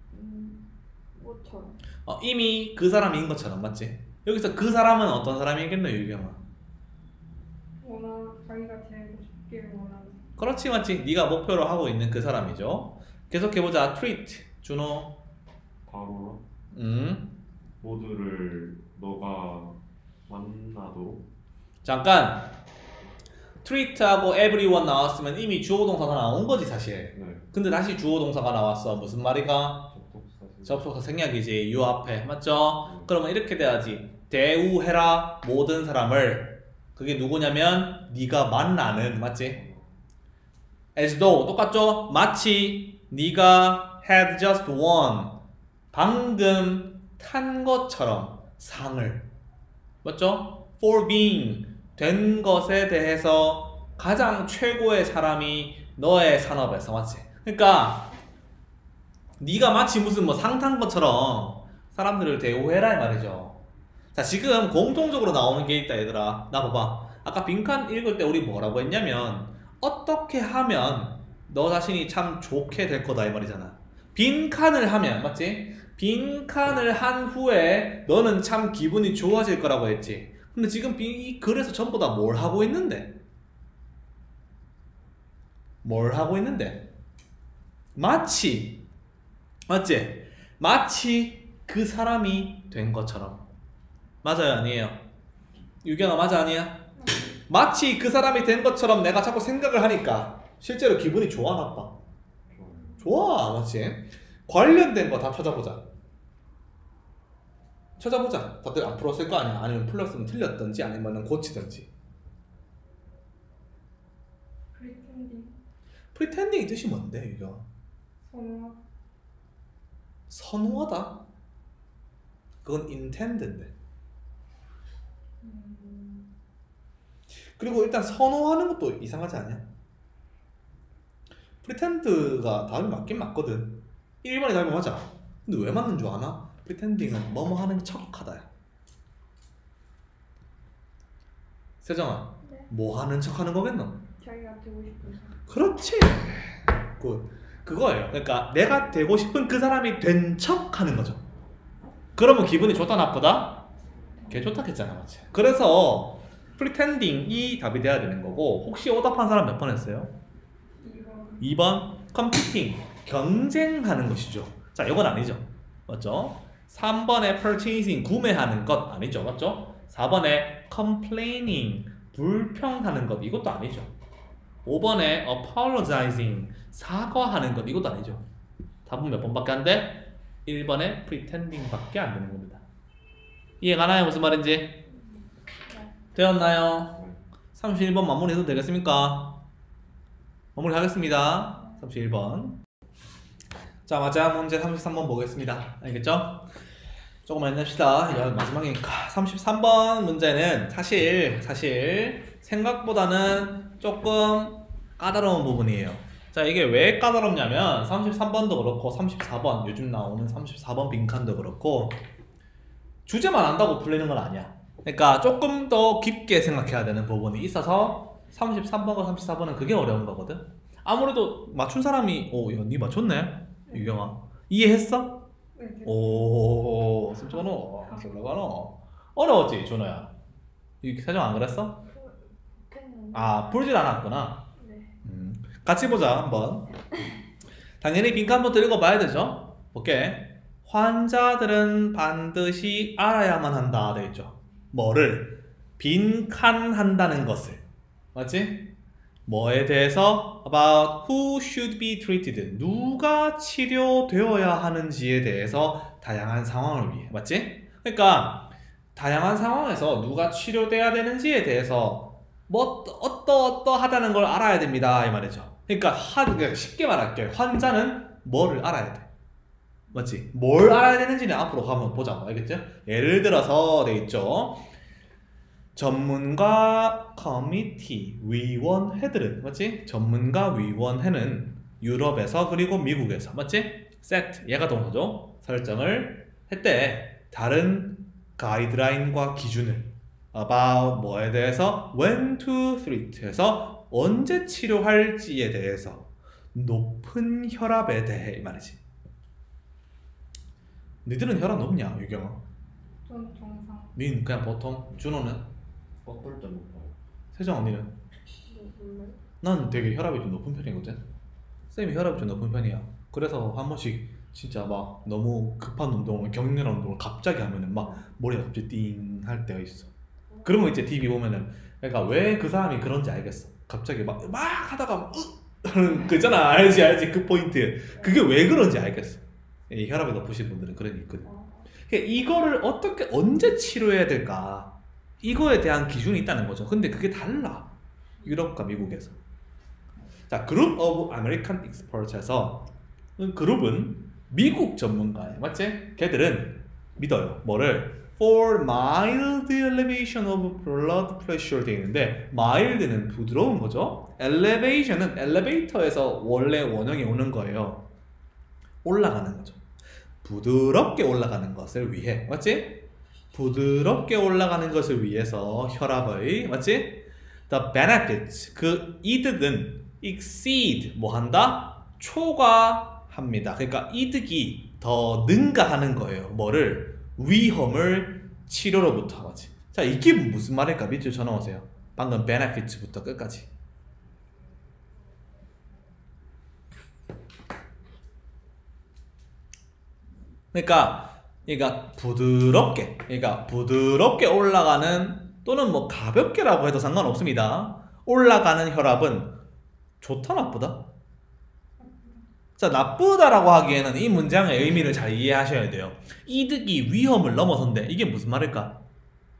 것처럼. 어, 이미 그 사람인 것처럼 맞지? 여기서 그 사람은 어떤 사람이겠노 유경아? 원하 자기가 되고 싶기를 원하는 그렇지 맞지? 네가 목표로 하고 있는 그 사람이죠. 계속해 보자. treat 준호. 다루라 음 모두를 너가 만나도록 잠깐. treat하고 everyone 나왔으면 이미 주어 동사가 나온 거지 사실. 네 근데 다시 주어 동사가 나왔어. 무슨 말이가? 접속사 생략이지. 유 앞에 맞죠? 그러면 이렇게 돼야지. 대우해라 모든 사람을. 그게 누구냐면 네가 만나는 맞지? as though 똑같죠? 마치 네가 had just won 방금 탄 것처럼 상을 맞죠? for being 된 것에 대해서 가장 최고의 사람이 너의 산업에서 맞지? 그러니까 네가 마치 무슨 뭐 상탄 것처럼 사람들을 대우해라 이 말이죠. 자 지금 공통적으로 나오는 게 있다 얘들아. 나 봐봐. 아까 빈칸 읽을 때 우리 뭐라고 했냐면 어떻게 하면 너 자신이 참 좋게 될 거다 이 말이잖아. 빈칸을 하면 맞지? 빈칸을 한 후에 너는 참 기분이 좋아질 거라고 했지. 근데 지금 이 글에서 전부 다 뭘 하고 있는데? 뭘 하고 있는데? 마치 맞지? 마치 그 사람이 된 것처럼 맞아요 아니에요? 유경아 맞아 아니야? 마치 그 사람이 된 것처럼 내가 자꾸 생각을 하니까 실제로 기분이 좋아 나빠? 좋아 맞지? 관련된 거 다 찾아보자 찾아보자. 다들 안 풀었을 거 아니야. 아니면 풀렸으면 틀렸던지 아니면 고치던지. pretending pretending 뜻이 뭔데 이거? 선호하 선호하다? 그건 intend인데. 음, 그리고 일단 선호하는 것도 이상하지 않냐? pretend가 답이 맞긴 맞거든. 1번이 답이 맞아. 근데 왜 맞는 줄 아나? pretending은 뭐뭐 하는 척하다야 세정아 네. 뭐 하는 척 하는 거겠노? 자기가 되고 싶은 사람. 그렇지 그 그거예요 그러니까 내가 되고 싶은 그 사람이 된 척 하는 거죠 그러면 기분이 좋다 나쁘다? 개 좋다 했잖아 맞지? 그래서 pretending이 답이 돼야 되는 거고 혹시 오답한 사람 몇 번 했어요? 이거 2번 competing 경쟁하는 것이죠. 자, 이건 아니죠. 맞죠? 3번에 purchasing 구매하는 것 아니죠. 맞죠? 4번에 complaining 불평하는 것 이것도 아니죠. 5번에 apologizing 사과하는 것 이것도 아니죠. 답은 몇 번밖에 안 돼? 1번에 pretending밖에 안 되는 겁니다. 이해가나요? 무슨 말인지? 되었나요? 31번 마무리해도 되겠습니까? 마무리하겠습니다. 31번. 자, 맞아 문제 33번 보겠습니다. 알겠죠? 조금만 힘냅시다. 이거 마지막이니까. 33번 문제는 사실 사실 생각보다는 조금 까다로운 부분이에요. 자, 이게 왜 까다롭냐면 33번도 그렇고 34번 요즘 나오는 34번 빈칸도 그렇고 주제만 안다고 풀리는 건 아니야. 그러니까 조금 더 깊게 생각해야 되는 부분이 있어서 33번과 34번은 그게 어려운 거거든. 아무래도 맞춘 사람이 오, 야, 니 맞췄네. 유경아. 이해했어? 오, 진짜노. 잘나가노. 어려웠지, 준호야. 이 세정 안 그랬어? 그때는 아, 풀질 않았구나. 네. 음, 같이 보자 한번. 당연히 빈칸부터 읽어봐야 되죠. 오케이. 환자들은 반드시 알아야만 한다 돼 있죠. 뭐를 빈칸한다는 것을 맞지? 뭐에 대해서 about who should be treated 누가 치료되어야 하는지에 대해서 다양한 상황을 위해 맞지? 그러니까 다양한 상황에서 누가 치료돼야 되는지에 대해서 뭐 어떠 어떠하다는 걸 알아야 됩니다 이 말이죠. 그러니까 하, 그러니까 쉽게 말할게 환자는 뭐를 알아야 돼. 맞지? 뭘 알아야 되는지는 앞으로 가면 보자고 알겠죠? 예를 들어서 돼 있죠. 전문가 커미티 위원회들은 맞지? 전문가 위원회는 유럽에서 그리고 미국에서 맞지? 세트 얘가 동사죠. 설정을 했대. 다른 가이드라인과 기준을 about 뭐에 대해서 when to treat해서 언제 치료할지에 대해서 높은 혈압에 대해 이 말이지. 니들은 혈압 높냐 유경아? 전 정상. 닌 그냥 보통 준호는 때 먹고 세정 언니는 뭐 몰라요? 난 되게 혈압이 좀 높은 편이거든. 쌤이 혈압이 좀 높은 편이야. 그래서 한 번씩 진짜 막 너무 급한 운동을 격렬한 운동을 갑자기 하면은 막 머리가 갑자기 띵 할 때가 있어. 그러면 이제 TV 보면은 그러니까 왜 그 사람이 그런지 알겠어. 갑자기 막 막 하다가 으 하는 *laughs* 그 있잖아 알지 알지 그 포인트. 그게 왜 그런지 알겠어. 이 혈압이 높으신 분들은 그런 게 있거든. 어, 그러니까 이거를 어떻게 언제 치료해야 될까? 이거에 대한 기준이 있다는 거죠. 근데 그게 달라. 유럽과 미국에서. 자, group of American experts에서 그룹은 미국 전문가예요. 맞지? 걔들은 믿어요. 뭐를 for mild elevation of blood pressure 돼 있는데 mild는 부드러운 거죠. elevation은 엘리베이터에서 원래 원형이 오는 거예요. 올라가는 거죠. 부드럽게 올라가는 것을 위해 맞지? 부드럽게 올라가는 것을 위해서 혈압의 맞지? The benefits 그 이득은 exceed 뭐 한다? 초과합니다. 그러니까 이득이 더 능가하는 거예요. 뭐를 위험을 치료로부터 맞지? 자 이게 무슨 말일까? 밑줄 쳐넣으세요. 방금 benefits부터 끝까지. 그러니까 그러니까 부드럽게 그러니까 부드럽게 올라가는 또는 뭐 가볍게라고 해도 상관없습니다. 올라가는 혈압은 좋다 나쁘다? 자 나쁘다라고 하기에는 이 문장의 의미를 잘 이해하셔야 돼요. 이득이 위험을 넘어선대 이게 무슨 말일까?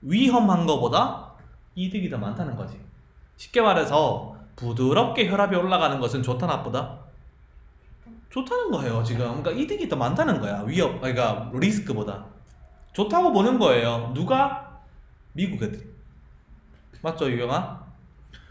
위험한 거보다 이득이 더 많다는 거지. 쉽게 말해서 부드럽게 혈압이 올라가는 것은 좋다 나쁘다? 좋다는 거예요 지금. 그러니까 이득이 더 많다는 거야 위협 그러니까 리스크보다. 좋다고 보는 거예요. 누가? 미국 애들. 맞죠 유경아?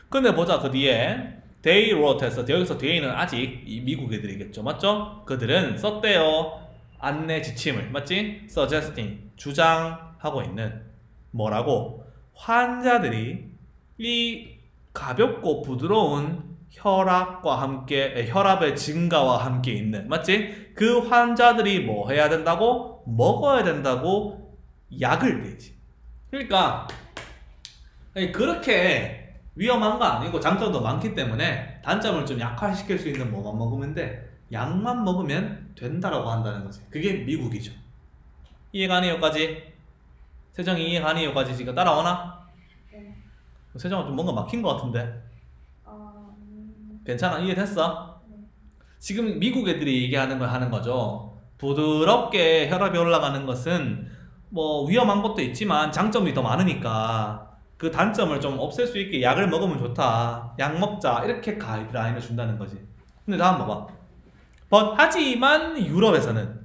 근데 보자 그 뒤에. wrote 했어 여기서 뒤에는 아직 이 미국 애들이겠죠. 맞죠? 그들은 썼대요. 안내 지침을. 맞지? suggesting 주장하고 있는. 뭐라고? 환자들이 이 가볍고 부드러운 혈압과 함께 에, 혈압의 증가와 함께 있는 맞지? 그 환자들이 뭐 해야 된다고? 먹어야 된다고 약을 내지. 그러니까 그렇게 위험한 거 아니고 장점도 많기 때문에 단점을 좀 약화시킬 수 있는 뭐만 먹으면 돼. 약만 먹으면 된다라고 한다는 거지. 그게 미국이죠. 이해가 안 해요까지? 세정이 이해가 안 해요까지 지금 따라오나? 네. 세정아 좀 뭔가 막힌 것 같은데. 괜찮아 이해됐어? 네. 지금 미국 애들이 얘기하는 걸 하는 거죠. 부드럽게 혈압이 올라가는 것은 뭐 위험한 것도 있지만 장점이 더 많으니까 그 단점을 좀 없앨 수 있게 약을 먹으면 좋다. 약 먹자 이렇게 가이드라인을 준다는 거지. 근데 다음 봐봐. But 하지만 유럽에서는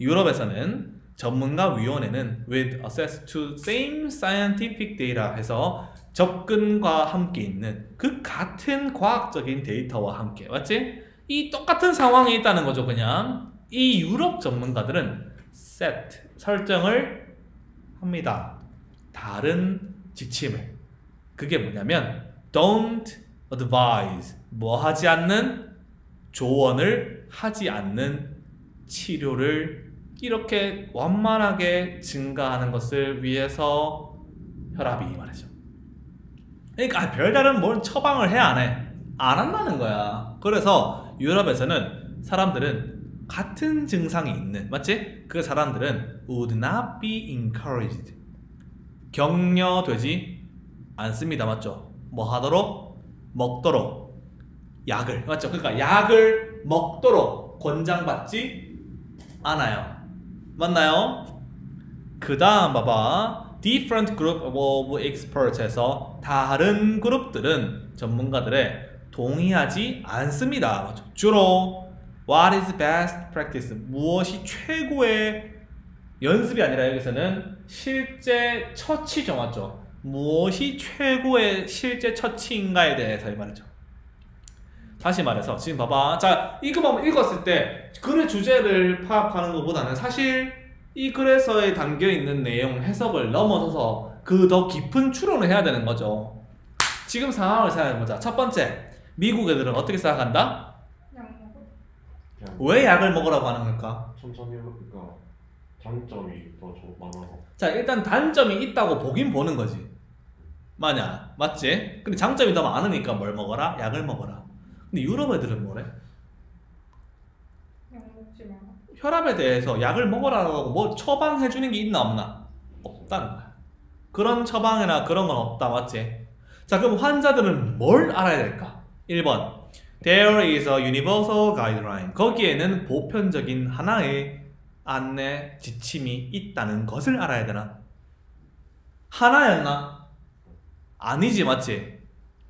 유럽에서는 전문가 위원회는 with access to same scientific data 해서 접근과 함께 있는 그 같은 과학적인 데이터와 함께 맞지? 이 똑같은 상황에 있다는 거죠 그냥 이 유럽 전문가들은 set 설정을 합니다 다른 지침을 그게 뭐냐면 don't advise 뭐 하지 않는 조언을 하지 않는 치료를 이렇게 완만하게 증가하는 것을 위해서 혈압이 말이죠. 그러니까 별다른 뭘 처방을 해 안 해? 안 한다는 거야. 그래서 유럽에서는 사람들은 같은 증상이 있는 맞지? 그 사람들은 would not be encouraged 격려되지 않습니다. 맞죠? 뭐 하도록 먹도록 약을 맞죠? 그러니까 약을 먹도록 권장받지 않아요. 맞나요? 그 다음 봐봐. different group of experts에서 다른 그룹들은 전문가들의 동의하지 않습니다. 주로 what is best practice 무엇이 최고의 연습이 아니라 여기서는 실제 처치죠, 맞죠? 무엇이 최고의 실제 처치인가에 대해서 이 말이죠. 다시 말해서 지금 봐봐. 자, 이 글만 읽었을 때 글의 주제를 파악하는 것보다는 사실 이 글에서에 담겨 있는 내용 해석을 넘어서서 그 더 깊은 추론을 해야 되는 거죠. 지금 상황을 생각해 보자. 첫 번째, 미국 애들은 어떻게 생각한다? 약 먹어. 그냥 왜 약을 먹으라고 하는 걸까? 천천히 해보니까 장점이 더 좋- 많아서 자, 일단 단점이 있다고 보긴 보는 거지. 만약 맞지? 근데 장점이 더 많으니까 뭘 먹어라? 약을 먹어라. 근데 유럽 애들은 뭐래? 혈압에 대해서 약을 먹으라고 뭐 처방해 주는 게 있나 없나? 없다는 거야. 그런 처방이나 그런 건 없다, 맞지? 자, 그럼 환자들은 뭘 알아야 될까? 1번. There is a universal guideline. 거기에는 보편적인 하나의 안내 지침이 있다는 것을 알아야 되나? 하나였나? 아니지, 맞지?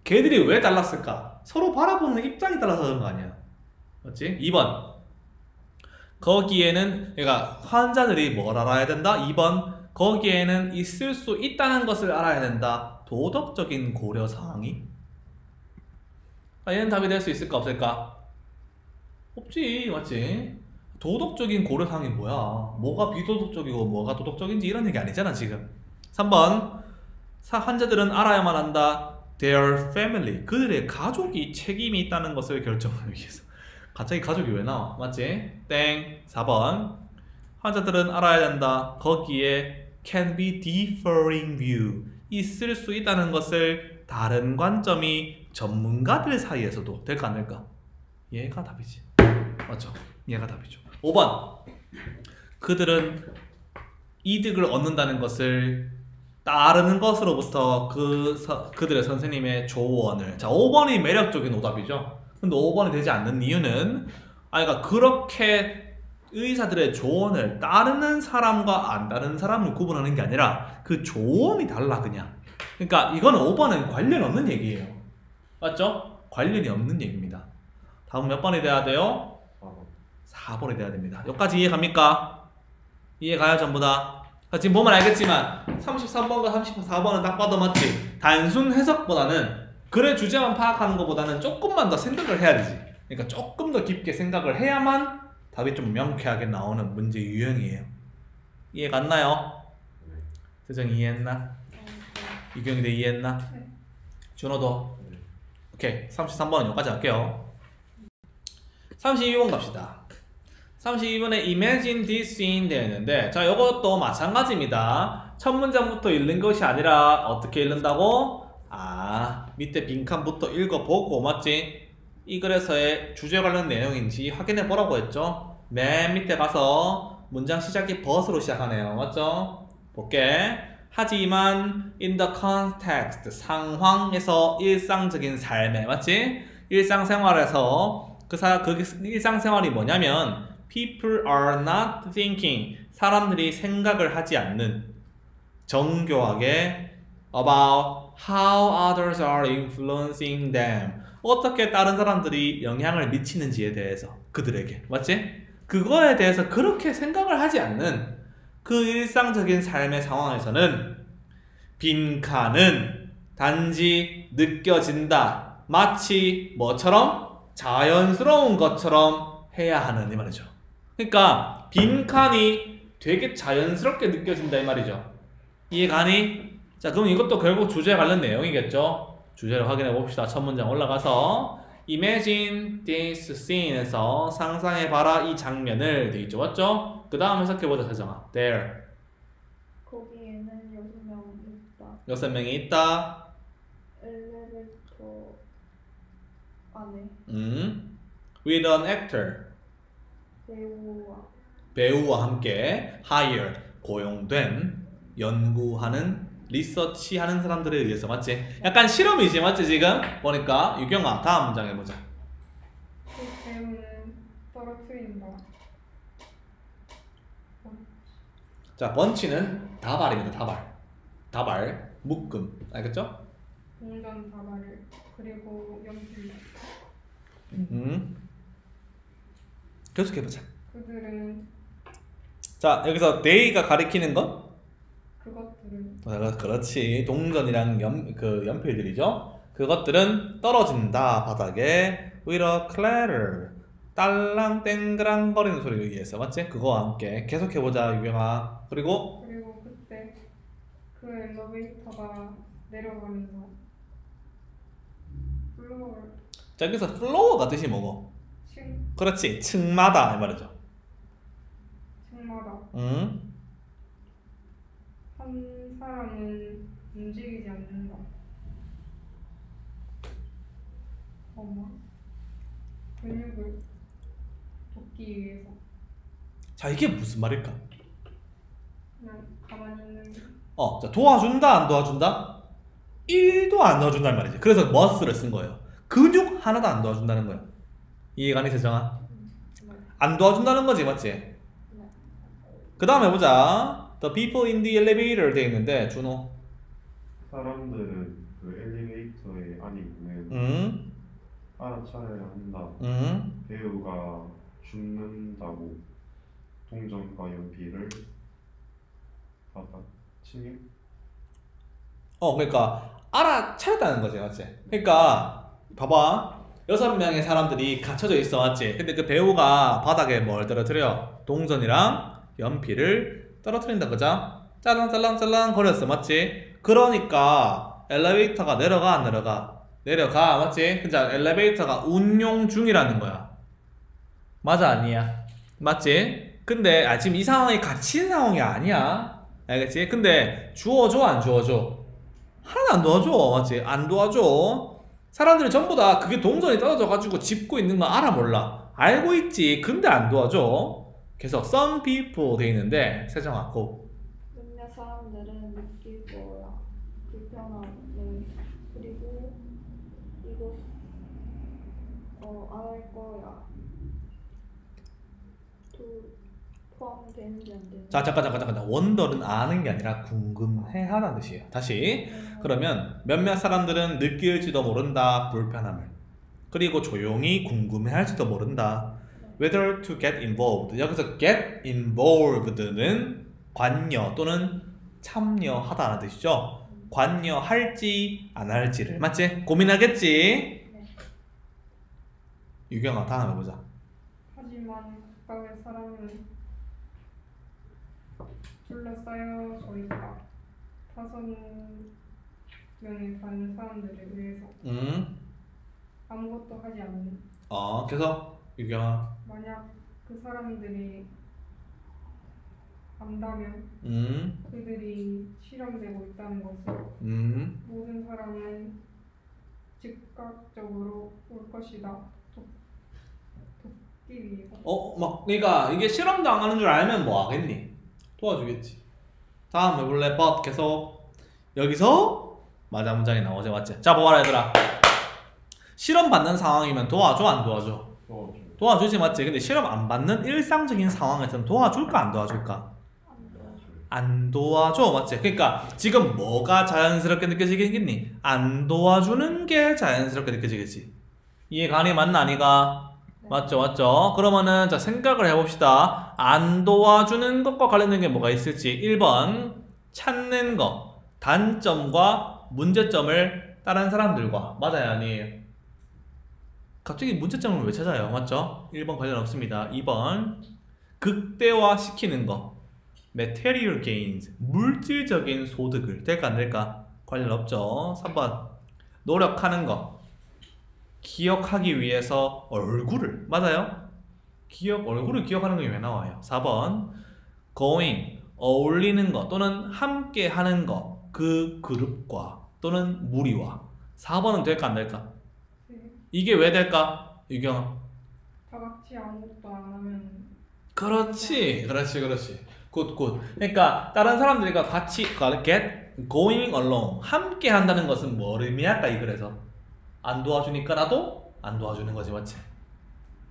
걔들이 왜 달랐을까? 서로 바라보는 입장이 달라서 그런 거 아니야. 맞지? 2번. 거기에는 그러니까 환자들이 뭘 알아야 된다? 2번 거기에는 있을 수 있다는 것을 알아야 된다. 도덕적인 고려 사항이 아, 얘는 답이 될 수 있을까 없을까? 없지 맞지? 도덕적인 고려 사항이 뭐야? 뭐가 비도덕적이고 뭐가 도덕적인지 이런 얘기 아니잖아 지금 3번 사 환자들은 알아야만 한다. Their family 그들의 가족이 책임이 있다는 것을 결정하기 위해서 갑자기 가족이 왜 나와? 맞지? 땡. 4번. 환자들은 알아야 된다. 거기에 can be differing view. 있을 수 있다는 것을 다른 관점이 전문가들 사이에서도 될까 안 될까? 얘가 답이지. 맞죠? 얘가 답이죠. 5번. 그들은 이득을 얻는다는 것을 따르는 것으로부터 그 서- 그들의 선생님의 조언을 자 5번이 매력적인 오답이죠. 근데 5번이 되지 않는 이유는 아 그러니까 그렇게 의사들의 조언을 따르는 사람과 안 따르는 사람을 구분하는 게 아니라 그 조언이 달라 그냥. 그러니까 이거는 5번은 관련 없는 얘기예요. 맞죠? 관련이 없는 얘기입니다. 다음 몇 번이 돼야 돼요? 4번 4번이 돼야 됩니다. 여기까지 이해 갑니까? 이해 가요 전부 다? 자, 지금 보면 알겠지만 33번과 34번은 딱 봐도 맞지? 단순 해석보다는 글의 주제만 파악하는 것보다는 조금만 더 생각을 해야 되지. 그러니까 조금 더 깊게 생각을 해야만 답이 좀 명쾌하게 나오는 문제 유형이에요. 이해 갔나요? 네. 세정 이해했나? 어, 이경이도 이해했나? 네. 준호도? 네. 오케이 33번은 여기까지 할게요 32번 갑시다 32번에 imagine this scene 되어 있는데 자 이것도 마찬가지입니다 첫 문장부터 읽는 것이 아니라 어떻게 읽는다고? 아 밑에 빈칸부터 읽어보고 맞지? 이 글에서의 주제 관련 내용인지 확인해 보라고 했죠 맨 밑에 가서 문장 시작이 벗으로 시작하네요 맞죠? 볼게 하지만 in the context 상황에서 일상적인 삶에 맞지? 일상생활에서 그 사, 그 일상생활이 뭐냐면 people are not thinking 사람들이 생각을 하지 않는 정교하게 about how others are influencing them 어떻게 다른 사람들이 영향을 미치는지에 대해서 그들에게 맞지? 그거에 대해서 그렇게 생각을 하지 않는 그 일상적인 삶의 상황에서는 빈칸은 단지 느껴진다. 마치 뭐처럼 자연스러운 것처럼 해야 하는 이 말이죠. 그러니까 빈칸이 되게 자연스럽게 느껴진다 이 말이죠. 이해가니? 자, 그럼 이것도 결국 주제에 관련 내용이겠죠? 주제를 확인해 봅시다. 첫 문장 올라가서 Imagine this scene에서 상상해봐라 이 장면을 되어 있죠. 맞죠? 그 다음 해석해보자, 세정아. There. 거기에는 여섯 명 있다. 여섯 명이 있다. 엘리베이터 안에 음. With an actor. 배우와 배우와 함께 hire. 고용된 연구하는 리서치 하는 사람들에 의해서 맞지? 약간 실험이지 맞지 지금? 보니까 유경아 다음 문장 해보자. 그 배우는 떨어뜨린다. 자 번치는 다발입니다 다발. 다발 묶음 알겠죠? 동전 다발을 그리고 연필. 음. 계속해보자. 그들은 자 여기서 they가 가리키는 건? 그것들은 어, 그렇지. 동전이랑 연, 그 연필들이죠. 그것들은 떨어진다 바닥에. with a clatter. 딸랑 땡그랑 거리는 소리에 의해서 맞지? 그거와 함께 계속해보자 유경아. 그리고 그리고 그때 그 엘리베이터가 내려가면서 floor. 자 여기서 floor가 뜻이 뭐고? 층. 그렇지. 층마다 이 말이죠. 층마다. 음? 한 사람은 움직이지 않는다. 어머 근육을 돕기 위해서 자 이게 무슨 말일까? 그냥 가만히 있는 게 어, 자, 도와준다, 안 도와준다? 1도 안 도와준다는 말이지. 그래서 must를 쓴 거예요. 근육 하나도 안 도와준다는 거예요. 이해가니, 세정아? 안 도와준다는 거지, 맞지? 그 다음 해보자. The people in the elevator 돼 있는데, 준호. 사람들은 그 엘리베이터에 안에 있는 응? 알아차려야 한다. 응? 배우가 죽는다고 동전과 연필을 받아치니 어, 그러니까, 알아차렸다는 거지, 맞지? 그러니까, 봐봐. 여섯 명의 사람들이 갇혀져 있어, 맞지? 근데 그 배우가 바닥에 뭘 떨어뜨려? 동전이랑 연필을 떨어뜨린다, 그죠? 짤랑짤랑짤랑 거렸어, 맞지? 그러니까, 엘리베이터가 내려가, 안 내려가? 내려가, 맞지? 그자 엘리베이터가 운용 중이라는 거야. 맞아, 아니야? 맞지? 근데, 아, 지금 이 상황이 갇힌 상황이 아니야. 알겠지? 근데, 주워줘, 안 주워줘? 하나도 안 도와줘 맞지? 안 도와줘 사람들이 전부 다 그게 동전이 떨어져 가지고 짚고 있는 거 알아 몰라 알고 있지 근데 안 도와줘 계속 some people 돼 있는데 세정아 고 몇몇 사람들은 느낄 거야. 불편함을 그리고 이것 어안할 거야. 도 포함되는지 안 되는지. 자 잠깐 잠깐 잠깐 원더는 아는 게 아니라 궁금해 하라는 뜻이에요 다시 그러면 몇몇 사람들은 느낄지도 모른다 불편함을 그리고 조용히 궁금해 할지도 모른다 whether to get involved 여기서 get involved는 관여 또는 참여하다라는 뜻이죠 관여할지 안 할지를 맞지? 고민하겠지? 네. 유경아 다음 해보자 하지만 각각의 사람은 둘러싸여져 있다. 다섯 명의 다른 사람들에 의해서 음, 아무것도 하지 않는 어 계속 유경아 만약 그 사람들이 안다면 음, 그들이 실험되고 있다는 것을 음 모든 사람은 즉각적으로 올 것이다. 돕, 돕기 위해서. 어, 막, 그러니까 이게 실험 당하는 줄 알면 뭐 하겠니? 도와주겠지. 다음 해볼래? but 계속 여기서 맞아 문장이 나오지 맞지? 자, 봐봐라 얘들아. 실험 받는 상황이면 도와줘 안 도와줘? 도와줘. 도와주지 맞지? 근데 실험 안 받는 일상적인 상황에서는 도와줄까 안 도와줄까? 안 도와줘. 맞지? 그러니까 지금 뭐가 자연스럽게 느껴지겠니? 안 도와주는 게 자연스럽게 느껴지겠지. 이해가니 맞나 아니가? 네. 맞죠, 맞죠. 그러면은 자 생각을 해봅시다. 안 도와주는 것과 관련된 게 뭐가 있을지. 1번 찾는 거, 단점과 문제점을 다른 사람들과 맞아요, 아니에요? 갑자기 문제점을 왜 찾아요? 맞죠? 1번 관련 없습니다. 2번 극대화 시키는 거, material gains, 물질적인 소득을 될까 안 될까? 관련 없죠. 3번 노력하는 거, 기억하기 위해서 얼굴을 맞아요? 기억 얼굴을 기억하는 게 왜 나와요? 4번 going 어울리는 거 또는 함께 하는 거 그 그룹과 또는 무리와 4번은 될까 안 될까? 네. 이게 왜 될까? 유경아. 다 같이 아무것도 안 하면 그렇지. 그렇지 그렇지. 굿 굿. 그러니까 다른 사람들과 같이 get going along 함께 한다는 것은 뭘 의미할까 이 글에서? 안 도와주니까 나도 안 도와주는 거지 맞지?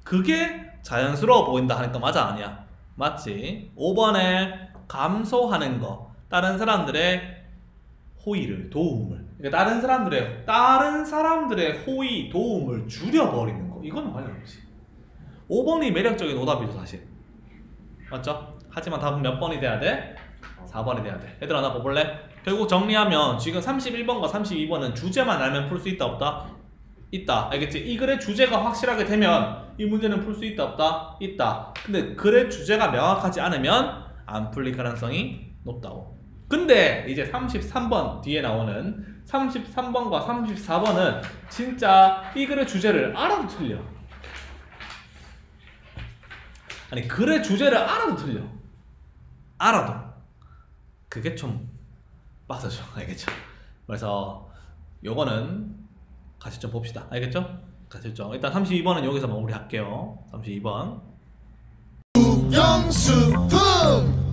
그게 자연스러워 보인다 하니까 맞아 아니야? 맞지? 5번에 감소하는 거 다른 사람들의 호의를 도움을 그러니까 다른 사람들의 다른 사람들의 호의 도움을 줄여버리는 거 이건 관련 없지 5번이 매력적인 오답이죠 사실 맞죠? 하지만 답은 몇 번이 돼야 돼? 4번이 돼야 돼. 얘들아 나 볼래? 결국 정리하면 지금 31번과 32번은 주제만 알면 풀 수 있다 없다? 있다. 알겠지? 이 글의 주제가 확실하게 되면 이 문제는 풀 수 있다 없다? 있다. 근데 글의 주제가 명확하지 않으면 안 풀릴 가능성이 높다고. 근데 이제 33번 뒤에 나오는 33번과 34번은 진짜 이 글의 주제를 알아도 틀려. 아니 글의 주제를 알아도 틀려. 알아도 그게 좀 빡세죠. *laughs* 알겠죠? 그래서 요거는 같이 좀 봅시다. 알겠죠? 같이 좀 일단 32번은 여기서 마무리 할게요. 32번 영수풍